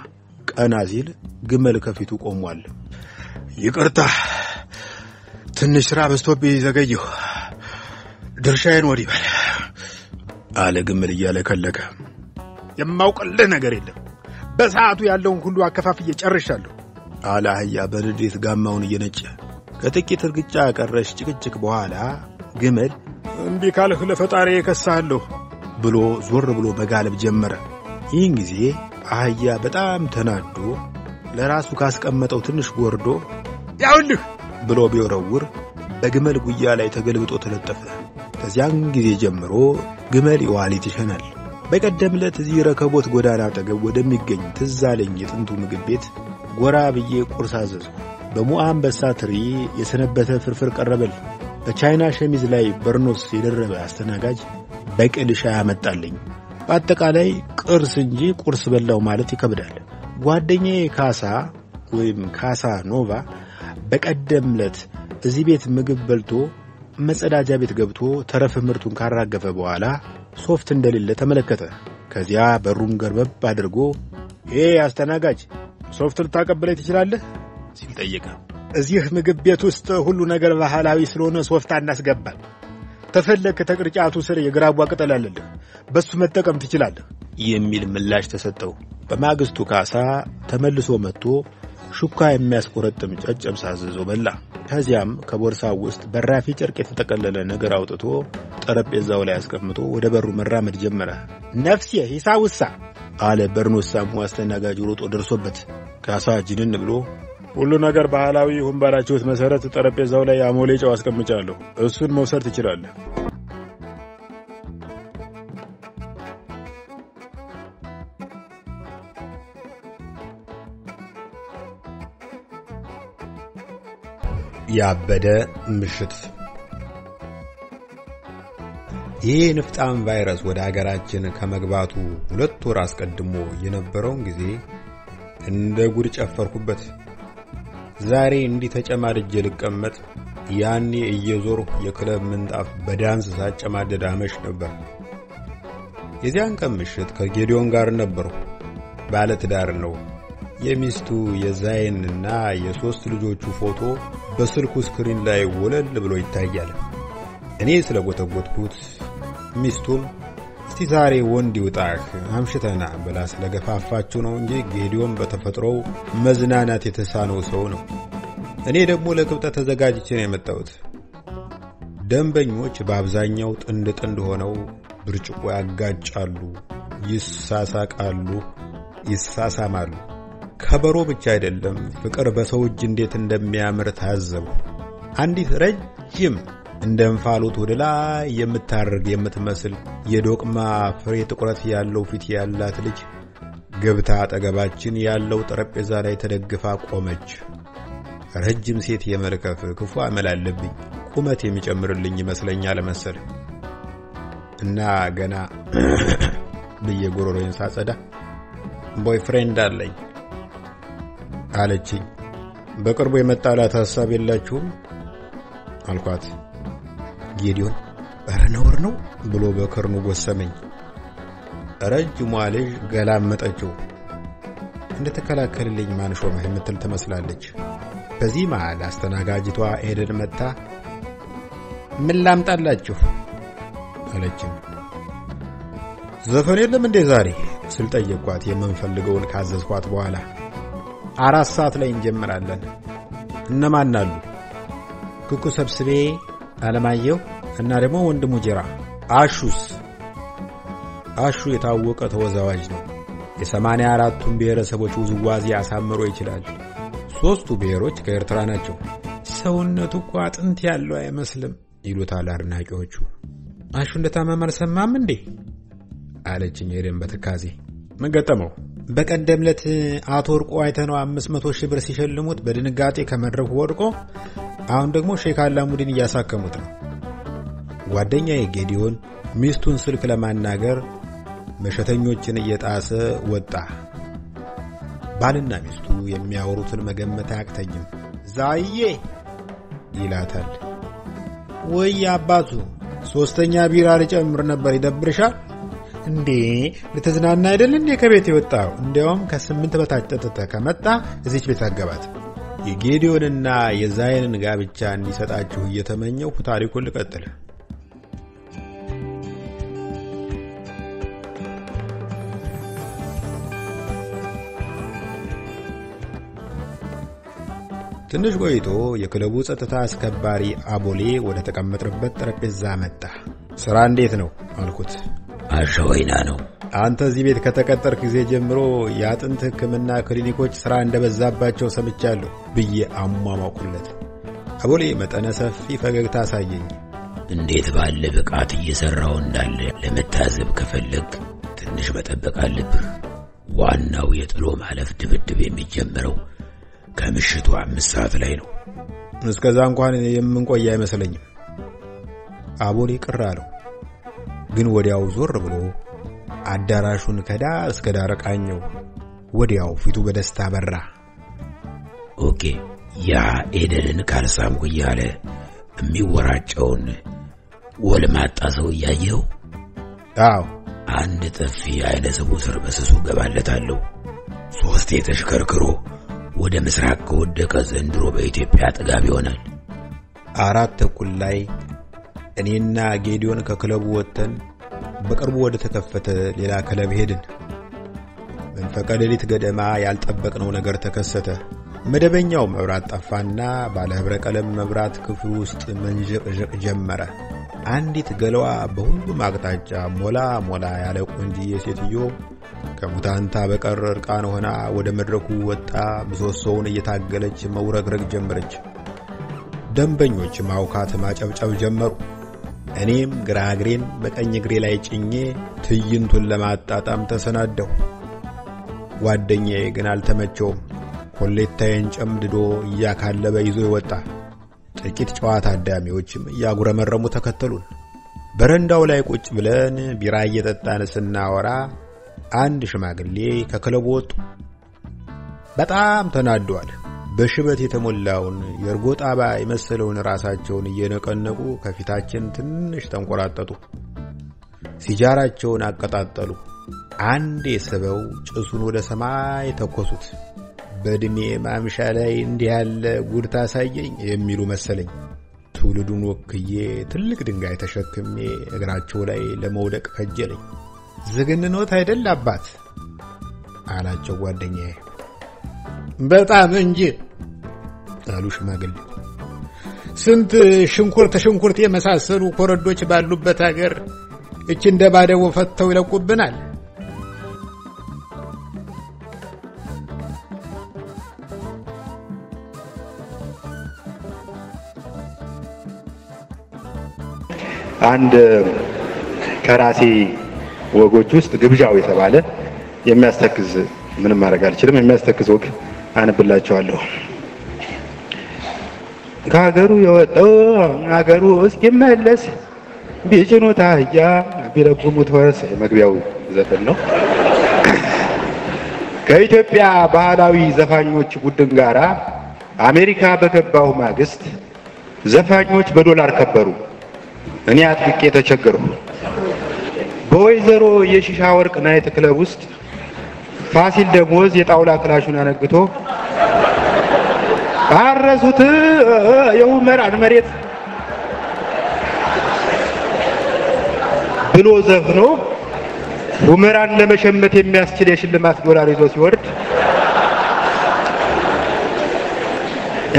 ቀና ሲል ግመል ከፊቱ ቆሟል። ይቅርታ ትንሽ ሥራ በዝቶብኝ ዘገየሁ። ድርሻዬን ወዲህ በል አለ ግመል እያለከለከ። የማውቅልህ ነገር የለም። በሰዓቱ ያለውን ሁሉ አከፋፍዬ ጨርሻለሁ አለ አህያ በንዴት ጋማውን እየነጨ። ከጥቂት እርግጫ ቀረሽ ጭቅጭቅ በኋላ ግመል እምቢ ካልህ ለፈጣሪ የከሳለሁ ብሎ ዞር ብሎ መጋለብ ጀመረ። ይህን ጊዜ አህያ በጣም ተናዶ ለራሱ ካስቀመጠው ትንሽ ጎርዶ ያውልህ ብሎ ቢወረውር በግመል ጉያ ላይ ተገልብጦ ተለጠፈ። ከዚያን ጊዜ ጀምሮ ግመል የዋሊት ይሸናል። በቀደም ዕለት እዚህ ረከቦት ጎዳና አጠገብ ወደሚገኝ ትዝ አለኝ የጥንቱ ምግብ ቤት ጎራ ብዬ ቁርስ አዘዝኩ። በሙአ አንበሳ ትሪ የሰነበተ ፍርፍር ቀረበልኝ። በቻይና ሸሚዝ ላይ በርኖስ የደረበ አስተናጋጅ በቅል ሻይ አመጣልኝ። በአጠቃላይ ቅርስ እንጂ ቁርስ በላው ማለት ይከብዳል። ጓደኛዬ ካሳ ወይም ካሳ ኖቫ በቀደም ዕለት እዚህ ቤት ምግብ በልቶ መጸዳጃ ቤት ገብቶ ተረፈ ምርቱን ካራገፈ በኋላ ሶፍት እንደሌለ ተመለከተ። ከዚያ በሩን ገርበብ አድርጎ ይሄ አስተናጋጅ ሶፍት ልታቀብለኝ ትችላለህ ሲል ጠየቀ። እዚህ ምግብ ቤት ውስጥ ሁሉ ነገር ባህላዊ ስለሆነ ሶፍት አናስገባም። ተፈለክ ተቅርጫቱ ስር የግራቧ ቅጠል አለልህ፣ በሱ መጠቀም ትችላለህ የሚል ምላሽ ተሰጠው። በማግስቱ ካሳ ተመልሶ መጥቶ ሹካ የሚያስቆረጥም ጨጨብሳ አዝዞ በላ። ከዚያም ከቦርሳው ውስጥ በራፊ ጨርቅ የተጠቀለለ ነገር አውጥቶ ጠረጴዛው ላይ አስቀምጦ ወደ በሩ መራመድ ጀመረ። ነፍሴ ሂሳውሳ አለ በርኖሳሙ አስተናጋጅ ሮጦ ደርሶበት። ካሳ ጅንን ብሎ ሁሉ ነገር ባህላዊ ይሁን ባላችሁት መሰረት ጠረጴዛው ላይ አሞሌ ጨው አስቀምጫለሁ፣ እሱን መውሰድ ትችላለህ። ያበደ ምሽት። ይህ ንፍጣም ቫይረስ ወደ አገራችን ከመግባቱ ሁለት ወር አስቀድሞ የነበረውን ጊዜ እንደ ጉድ ጨፈርኩበት። ዛሬ እንዲህ ተጨማድጄ ልቀመጥ፣ ያኔ እየዞርሁ የክለብ ምንጣፍ በዳንስ ሳጨማደድ አመሽ ነበር። የዚያን ቀን ምሽት ከጌዲዮን ጋር ነበርሁ። ባለትዳር ነው። የሚስቱ የዛይንና የሦስት ልጆቹ ፎቶ በስልኩ screen ላይ ወለል ብሎ ይታያል። እኔ ስለ ጎተጎትኩት ሚስቱም እስቲ ዛሬ ወንድ ይውጣህ አምሽተና ብላ ስለገፋፋችው ነው እንጂ ጌዲዮን በተፈጥሮው መዝናናት የተሳነው ሰው ነው። እኔ ደግሞ ለቅብጠት ተዘጋጅቼ ነው የመጣሁት። ደንበኞች በአብዛኛው ጥንድ ጥንድ ሆነው ብርጭቆ ያጋጫሉ፣ ይሳሳቃሉ፣ ይሳሳማሉ። ከበሮ ብቻ አይደለም፣ ፍቅር በሰው እጅ እንዴት እንደሚያምር ታዘቡ። አንዲት ረጅም እንደ እንፋሎት ወደ ላይ የምታርግ የምትመስል የዶቅማ ፍሬ ጥቁረት ያለው ፊት ያላት ልጅ ገብታ አጠገባችን ያለው ጠረጴዛ ላይ ተደግፋ ቆመች። ረጅም ሴት የመልከፍ ክፉ አመል አለብኝ። ቁመት የሚጨምርልኝ ይመስለኛል መሰል እና ገና [clears throat] ብዬ ጎሮሮዬን ሳጸዳ boyfriend አለኝ አለችኝ። በቅርቡ የመጣላት ሐሳብ የላችሁም አልኳት። ጌዲዮን ኧረ ነውር ነው ብሎ በክርኑ ጎሰመኝ። ረጅሟ ልጅ ገላመጠችው። እንደተከላከልልኝ ማን ሾመህ የምትል ትመስላለች። በዚህ መሃል አስተናጋጅቷ ኤደን መጥታ ምን ላምጣላችሁ አለችኝ። ዘፈን የለም እንዴ ዛሬ ስል ጠየቅኳት። የምንፈልገውን ካዘዝኳት በኋላ አራት ሰዓት ላይ እንጀምራለን። እነማን አሉ? ኩኩ ሰብስቤ፣ አለማየሁ እና ደግሞ ወንድሙ ጅራ። አሹስ? አሹ የታወቀ ተወዛዋዥ ነው። የሰማንያ አራቱን ብሔረሰቦች ውዝዋዜ አሳምሮ ይችላል። ሦስቱ ብሔሮች ከኤርትራ ናቸው። ሰውነቱ እኮ አጥንት ያለው አይመስልም ይሉታል አድናቂዎቹ። አሹ እንደታመመ አልሰማም እንዴ አለችኝ ሄደን በትካዜ ምን ገጠመው? በቀደም ዕለት አቶ ወርቆ አይተነው አምስት መቶ ሺህ ብር ሲሸልሙት በድንጋጤ ከመድረኩ ወድቆ አሁን ደግሞ ሼክ አላሙዲን እያሳከሙት ነው። ጓደኛዬ ጌዲዮን ሚስቱን ስልክ ለማናገር መሸተኞችን እየጣሰ ወጣ። ባልና ሚስቱ የሚያወሩትን መገመት አያቅተኝም። ዛዬ ይላታል። ወይ አባቱ ሶስተኛ ቢራ ልጨምር ነበር ይደብርሻል እንዴ? ልትዝናና አይደል እንዴ ከቤት የወጣው? እንዲያውም ከስምንት በታች ጠጥተህ ከመጣ እዚች ቤት አገባት። የጌዲዮንና የዛይንን ጋብቻ እንዲሰጣችሁ እየተመኘሁ ታሪኩን ልቀጥል። ትንሽ ቆይቶ የክለቡ ጸጥታ አስከባሪ አቦሌ ወደ ተቀመጥንበት ጠረጴዛ መጣ። ስራ እንዴት ነው አልኩት። አሸወይና ነው። አንተ እዚህ ቤት ከተቀጠርክ ጊዜ ጀምሮ የአጥንት ሕክምና ክሊኒኮች ሥራ እንደበዛባቸው ሰምቻለሁ ብዬ አሟሟቁለት። አቦሌ መጠነ ሰፊ ፈገግታ አሳየኝ። እንዴት ባለ ብቃት እየሠራው እንዳለ ለመታዘብ ከፈለግ ትንሽ መጠበቅ አለብህ። ዋናው የጥሎ ማለፍ ድብድብ የሚጀምረው ከምሽቱ አምስት ሰዓት ላይ ነው። እስከዛ እንኳን የምንቆይ አይመስለኝም። አቦሌ ቅር አለው። ግን ወዲያው ዞር ብሎ አዳራሹን ከዳር እስከ ዳር ቃኘው። ወዲያው ፊቱ በደስታ በራ። okay፣ ያ ኤደንን ካልሳምኩ እያለ የሚወራጨውን ወልማጣ ሰው እያየኸው? አዎ፣ አንድ ጥፊ አይነ ስቡ ስር በስሱ ገባለታለሁ። ሦስቴ ተሽከርክሮ ወደ ምስራቅ ከወደቀ ዘንድሮ በኢትዮጵያ ጥጋብ ይሆናል። አራት ተኩል ላይ እኔና ጌዲዮን ከክለቡ ወጥተን በቅርቡ ወደ ተከፈተ ሌላ ክለብ ሄድን። መንፈቀ ሌሊት ገደማ ያልጠበቅነው ነገር ተከሰተ። መደበኛው መብራት ጠፋና ባለ ኅብረ ቀለም መብራት ክፍሉ ውስጥ መንዠቅዠቅ ጀመረ። አንዲት ገለዋ በሁሉም አቅጣጫ ሞላ ሞላ ያለ ቆንጅዬ ሴትዮ ከሙታንታ በቀር እርቃን ሆና ወደ መድረኩ ወጣ። ምሰሶውን እየታገለች መውረግረግ ጀመረች። ደንበኞች ማውካት ማጨብጨብ ጀመሩ። እኔም ግራ እግሬን በቀኝ እግሬ ላይ ጭኜ ትዕይንቱን ለማጣጣም ተሰናደሁ። ጓደኛዬ ግን አልተመቸውም። ኮሌታዬን ጨምድዶ እያካለበ ይዞ ይወጣ። ጥቂት ጨዋ ታዳሚዎችም እያጉረመረሙ ተከተሉን። በረንዳው ላይ ቁጭ ብለን ቢራ እየጠጣን ስናወራ አንድ ሽማግሌ ከክለቡ ወጡ። በጣም ተናደዋል። በሽበት የተሞላውን የእርጎ ጣባ የመሰለውን ራሳቸውን እየነቀነቁ ከፊታችን ትንሽ ተንቆራጠጡ። ሲጃራቸውን አቀጣጠሉ። አንዴ ስበው ጭሱን ወደ ሰማይ ተኮሱት። በዕድሜ ማምሻ ላይ እንዲህ ያለ ጉድ ታሳየኝ የሚሉ መሰለኝ። ትውልዱን ወክዬ ትልቅ ድንጋይ ተሸክሜ እግራቸው ላይ ለመውደቅ ከጀለኝ። ዝግንኖት አይደል አባት አላቸው ጓደኛዬ። በጣም እንጂ አሉ ሽማግሌ። ስንት ሽንኩርት ሽንኩርት የመሳሰሉ ኮረዶች ባሉበት ሀገር እች እንደ ባደቦ ፈተው ይለቁብናል። አንድ ከራሴ ወጎች ውስጥ ግብዣው የተባለ የሚያስተክዝ ምንም ማድረግ አልችልም። የሚያስተክዝ ወግ አነብላቸዋለሁ። ከሀገሩ የወጣው ሀገሩ እስኪመለስ ቢጭኑት አህያ ቢለጉሙት ፈረስ የመግቢያው ዘፈን ነው። ከኢትዮጵያ ባህላዊ ዘፋኞች ቡድን ጋራ አሜሪካ በገባሁ ማግስት ዘፋኞች በዶላር ከበሩ። እኔ አጥብቄ ተቸገርሁ። በወይዘሮ የሺሻ ወርቅ night club ውስጥ ፋሲል ደሞዝ የጣውላ ክላሹን አነግቶ አረሱት የሁመራን መሬት ብሎ ዘፍኖ ሁመራን ለመሸመት የሚያስችል የሽልማት ዶላር ይዞ ሲወርድ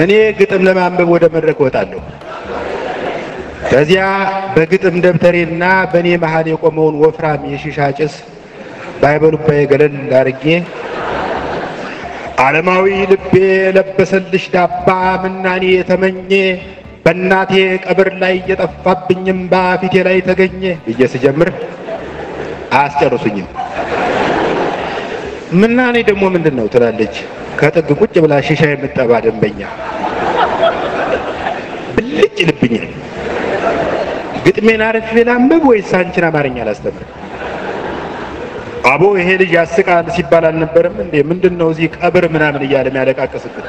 እኔ ግጥም ለማንበብ ወደ መድረክ እወጣለሁ። ከዚያ በግጥም ደብተሬና በእኔ መሀል የቆመውን ወፍራም የሺሻ ጭስ ባይበሉባዬ ገለል አድርጌ ዓለማዊ ልቤ ለበሰልሽ ዳባ ምናኔ የተመኘ በእናቴ ቀብር ላይ እየጠፋብኝም በፊቴ ላይ ተገኘ ብዬ ስጀምር አያስጨርሱኝም። ምናኔ ደግሞ ምንድን ነው ትላለች ከጥግ ቁጭ ብላ ሺሻ የምጠባ ደንበኛ። ብልጭ ይልብኛል። ግጥሜን አረፌ ላንብብ ወይስ አንቺን አማርኛ ላስተምር? አቦ ይሄ ልጅ ያስቃል ሲባል አልነበረም እንዴ? ምንድን ነው እዚህ ቀብር ምናምን እያለ የሚያለቃቅስብን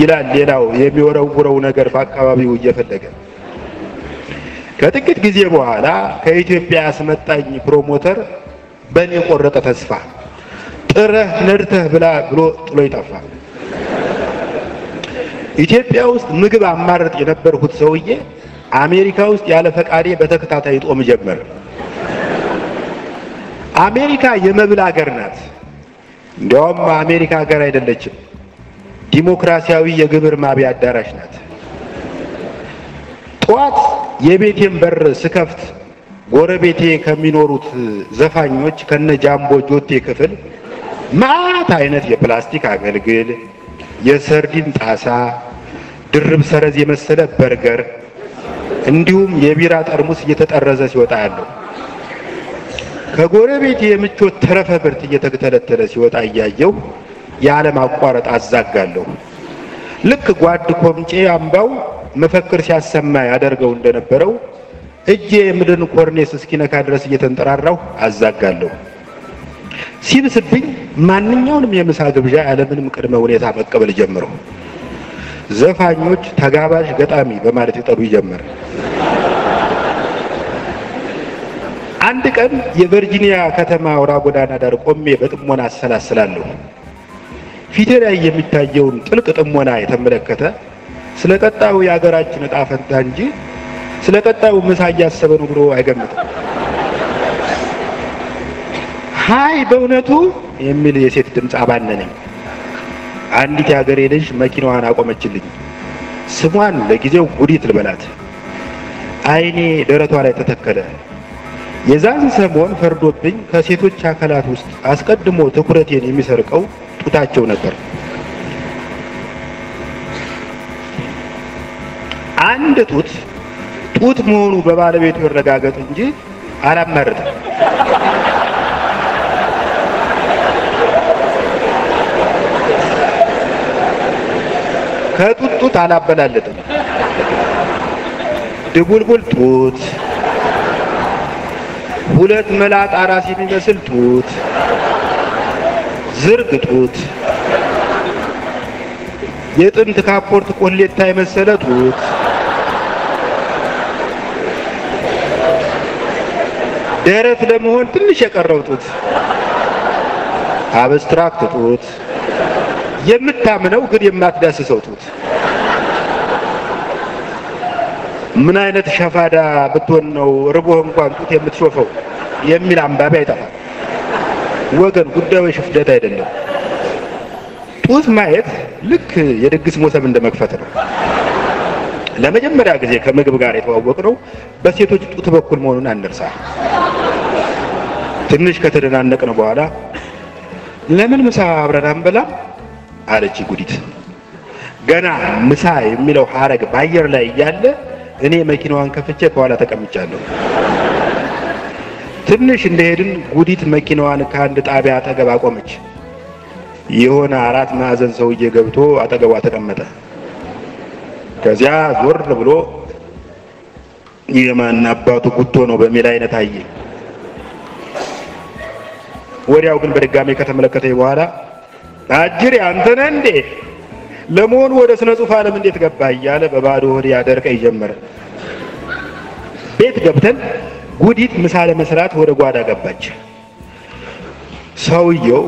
ይላል ሌላው የሚወረውረው ነገር በአካባቢው እየፈለገ። ከጥቂት ጊዜ በኋላ ከኢትዮጵያ ያስመጣኝ ፕሮሞተር በእኔ ቆረጠ ተስፋ። ጥረህ ነድተህ ብላ ብሎ ጥሎ ይጠፋ። ኢትዮጵያ ውስጥ ምግብ አማረጥ የነበርኩት ሰውዬ አሜሪካ ውስጥ ያለ ፈቃዴ በተከታታይ ጦም ጀመር። አሜሪካ የመብል ሀገር ናት። እንዲያውም አሜሪካ ሀገር አይደለችም፣ ዲሞክራሲያዊ የግብር ማቢያ አዳራሽ ናት። ጠዋት የቤቴን በር ስከፍት ጎረቤቴ ከሚኖሩት ዘፋኞች ከነ ጃምቦ ጆቴ ክፍል ማት አይነት የፕላስቲክ አገልግል፣ የሰርዲን ጣሳ፣ ድርብ ሰረዝ የመሰለ በርገር እንዲሁም የቢራ ጠርሙስ እየተጠረዘ ሲወጣ ያለው ከጎረቤት የምቾት ተረፈ ምርት እየተተለተለ ሲወጣ እያየው ያለማቋረጥ አዛጋለሁ። ልክ ጓድ ኮምጬ አምባው መፈክር ሲያሰማ ያደርገው እንደነበረው እጄ የምድርን ኮርኔስ እስኪነካ ድረስ እየተንጠራራሁ አዛጋለሁ። ሲብስብኝ ማንኛውንም የምሳ ግብዣ ያለምንም ቅድመ ሁኔታ መቀበል ጀምረው ዘፋኞች ተጋባዥ ገጣሚ በማለት ይጠሩ ይጀምር። አንድ ቀን የቨርጂኒያ ከተማ አውራ ጎዳና ዳር ቆሜ በጥሞና አሰላስላለሁ። ፊቴ ላይ የሚታየውን ጥልቅ ጥሞና የተመለከተ ስለ ቀጣዩ የሀገራችን ዕጣ ፈንታ እንጂ ስለ ቀጣዩ ምሳ እያሰበ ነው ብሎ አይገምትም። ሀይ በእውነቱ የሚል የሴት ድምፅ አባነነኝ። አንዲት የሀገሬ ልጅ መኪናዋን አቆመችልኝ። ስሟን ለጊዜው ጉዲት ልበላት። አይኔ ደረቷ ላይ ተተከለ። የዛን ሰሞን ፈርዶብኝ ከሴቶች አካላት ውስጥ አስቀድሞ ትኩረቴን የሚሰርቀው ጡታቸው ነበር። አንድ ጡት ጡት መሆኑ በባለቤቱ ይረጋገጥ እንጂ አላማርጥም። ከጡት ጡት አላበላለጥም። ድቡልቡል ጡት፣ ሁለት መላጣ ራስ የሚመስል ጡት፣ ዝርግ ጡት፣ የጥንት ካፖርት ቆሌታ የመሰለ ጡት፣ ደረት ለመሆን ትንሽ የቀረው ጡት፣ አብስትራክት ጡት፣ የምታምነው ግን የማትዳስሰው ጡት። ምን አይነት ሸፋዳ ብትሆን ነው ርቦህ እንኳን ጡት የምትሾፈው የሚል አንባቢ አይጠፋም። ወገን ጉዳዩ የሽፍደት አይደለም። ጡት ማየት ልክ የድግስ ሞሰብ እንደ መክፈት ነው። ለመጀመሪያ ጊዜ ከምግብ ጋር የተዋወቅነው በሴቶች ጡት በኩል መሆኑን አንርሳ። ትንሽ ከተደናነቅን በኋላ ለምን ምሳ አብረን አንበላም አለች ጉዲት። ገና ምሳ የሚለው ሀረግ በአየር ላይ እያለ እኔ መኪናዋን ከፍቼ ከኋላ ተቀምጫለሁ። ትንሽ እንደሄድን ጉዲት መኪናዋን ከአንድ ጣቢያ አጠገብ አቆመች። የሆነ አራት ማዕዘን ሰውዬ ገብቶ አጠገቧ ተቀመጠ። ከዚያ ዞር ብሎ የማን አባቱ ጉቶ ነው በሚል አይነት አየ። ወዲያው ግን በድጋሜ ከተመለከተኝ በኋላ አጅሬ አንተ ነህ እንዴ? ለመሆኑ ወደ ስነ ጽሑፍ ዓለም እንዴት ገባህ? እያለ በባዶ ሆድ ያደርቀኝ ጀመረ። ቤት ገብተን ጉዲት ምሳ ለመስራት ወደ ጓዳ ገባች። ሰውየው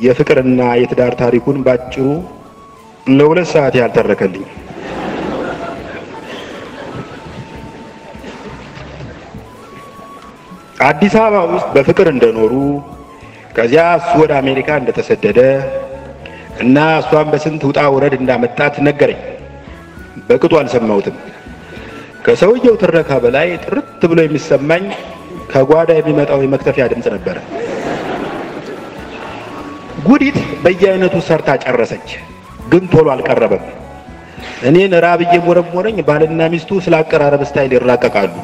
የፍቅርና የትዳር ታሪኩን ባጭሩ ለሁለት ሰዓት ያልተረከልኝ። አዲስ አበባ ውስጥ በፍቅር እንደኖሩ ከዚያ እሱ ወደ አሜሪካ እንደተሰደደ እና እሷን በስንት ውጣ ውረድ እንዳመጣት ነገረኝ። በቅጡ አልሰማሁትም። ከሰውየው ትረካ በላይ ጥርት ብሎ የሚሰማኝ ከጓዳ የሚመጣው የመክተፊያ ድምፅ ነበረ። ጉዲት በየአይነቱ ሰርታ ጨረሰች፣ ግን ቶሎ አልቀረበም። እኔን ራብ እየሞረሞረኝ ባልና ሚስቱ ስለ አቀራረብ style ይራቀቃሉ።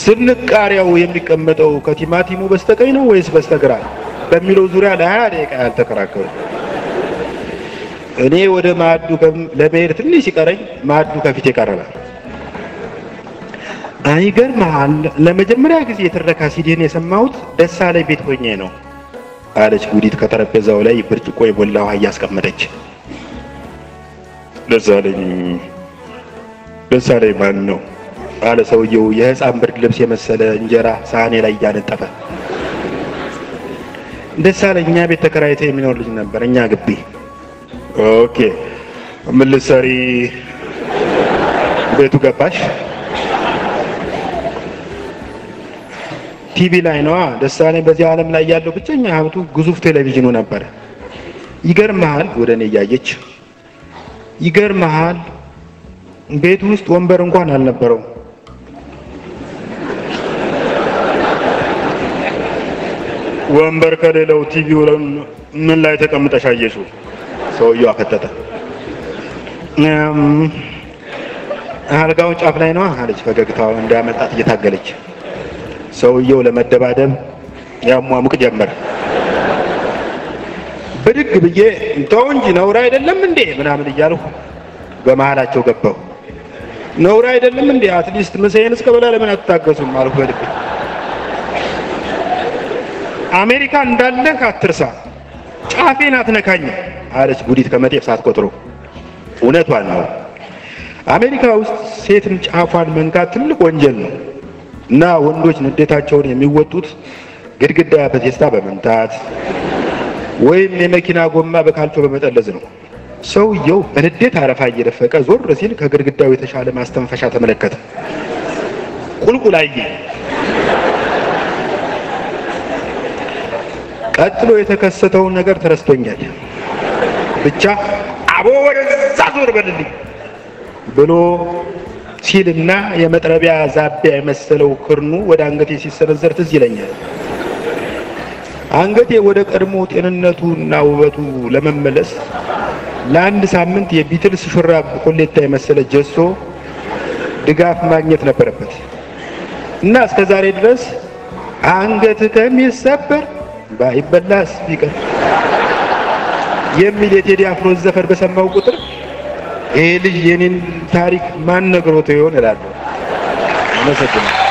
ስንቃሪያው የሚቀመጠው ከቲማቲሙ በስተቀኝ ነው ወይስ በስተግራ በሚለው ዙሪያ ለሀያ ደቂቃ ያልተከራከሩ። እኔ ወደ ማዕዱ ለመሄድ ትንሽ ሲቀረኝ ማዕዱ ከፊት ቀረበ። አይገርምሃል፣ ለመጀመሪያ ጊዜ የትረካ ሲዲን የሰማሁት ደሳለኝ ቤት ሆኜ ነው አለች ጉዲት ከጠረጴዛው ላይ ብርጭቆ የሞላ ውሃ እያስቀመጠች። ደሳለኝ ደሳለኝ ማን ነው አለ ሰውየው የህፃን ብርድ ልብስ የመሰለ እንጀራ ሳህኔ ላይ እያነጠፈ። ደሳለኝ እኛ ቤት ተከራይቶ የሚኖር ልጅ ነበር፣ እኛ ግቢ። okay ምን ልትሰሪ ቤቱ ገባሽ? ቲቪ ላይ ነዋ። ደሳለኝ በዚህ ዓለም ላይ ያለው ብቸኛ ሀብቱ ግዙፍ ቴሌቪዥኑ ነበረ። ይገርመሃል፣ ወደ እኔ እያየች ይገርመሃል፣ ቤቱ ውስጥ ወንበር እንኳን አልነበረው። ወንበር ከሌለው ቲቪው ምን ላይ ተቀምጠሽ አየሽው? ሰውየው አፈጠጠ። አልጋው ጫፍ ላይ ነዋ አለች ፈገግታው እንዳመጣት እየታገለች። ሰውየው ለመደባደብ ያሟሙቅ ጀመር። ብድግ ብዬ ተው እንጂ ነውር አይደለም እንዴ ምናምን እያልሁ በመሀላቸው ገባሁ። ነውር አይደለም እንዴ at least ምሳዬን እስክበላ ለምን አትታገሱም አልሁ በልቤ። አሜሪካ እንዳለህ አትርሳ፣ ጫፌን አትነካኝ አለች ጉዲት ከመጤፍ ሳትቆጥረው። እውነቷን ነው። አሜሪካ ውስጥ ሴትን ጫፏን መንካት ትልቅ ወንጀል ነው እና ወንዶች ንዴታቸውን የሚወጡት ግድግዳ በቴስታ በመምታት ወይም የመኪና ጎማ በካልቾ በመጠለዝ ነው። ሰውየው በንዴት አረፋ እየደፈቀ ዞር ሲል ከግድግዳው የተሻለ ማስተንፈሻ ተመለከተ። ቁልቁል አየ። ቀጥሎ የተከሰተውን ነገር ተረስቶኛል። ብቻ አቦ ወደዛ ዞር በልልኝ ብሎ ሲልና የመጥረቢያ ዛቢያ የመሰለው ክርኑ ወደ አንገቴ ሲሰነዘር ትዝ ይለኛል። አንገቴ ወደ ቀድሞ ጤንነቱና ውበቱ ለመመለስ ለአንድ ሳምንት የቢትልስ ሹራብ ኮሌታ የመሰለ ጀሶ ድጋፍ ማግኘት ነበረበት እና እስከ ዛሬ ድረስ አንገት ከሚሰበር ባይበላስ ቢቀር የሚል የቴዲ አፍሮ ዘፈን በሰማሁ ቁጥር ይሄ ልጅ የኔን ታሪክ ማን ነግሮት ይሆን እላለሁ። አመሰግናለሁ።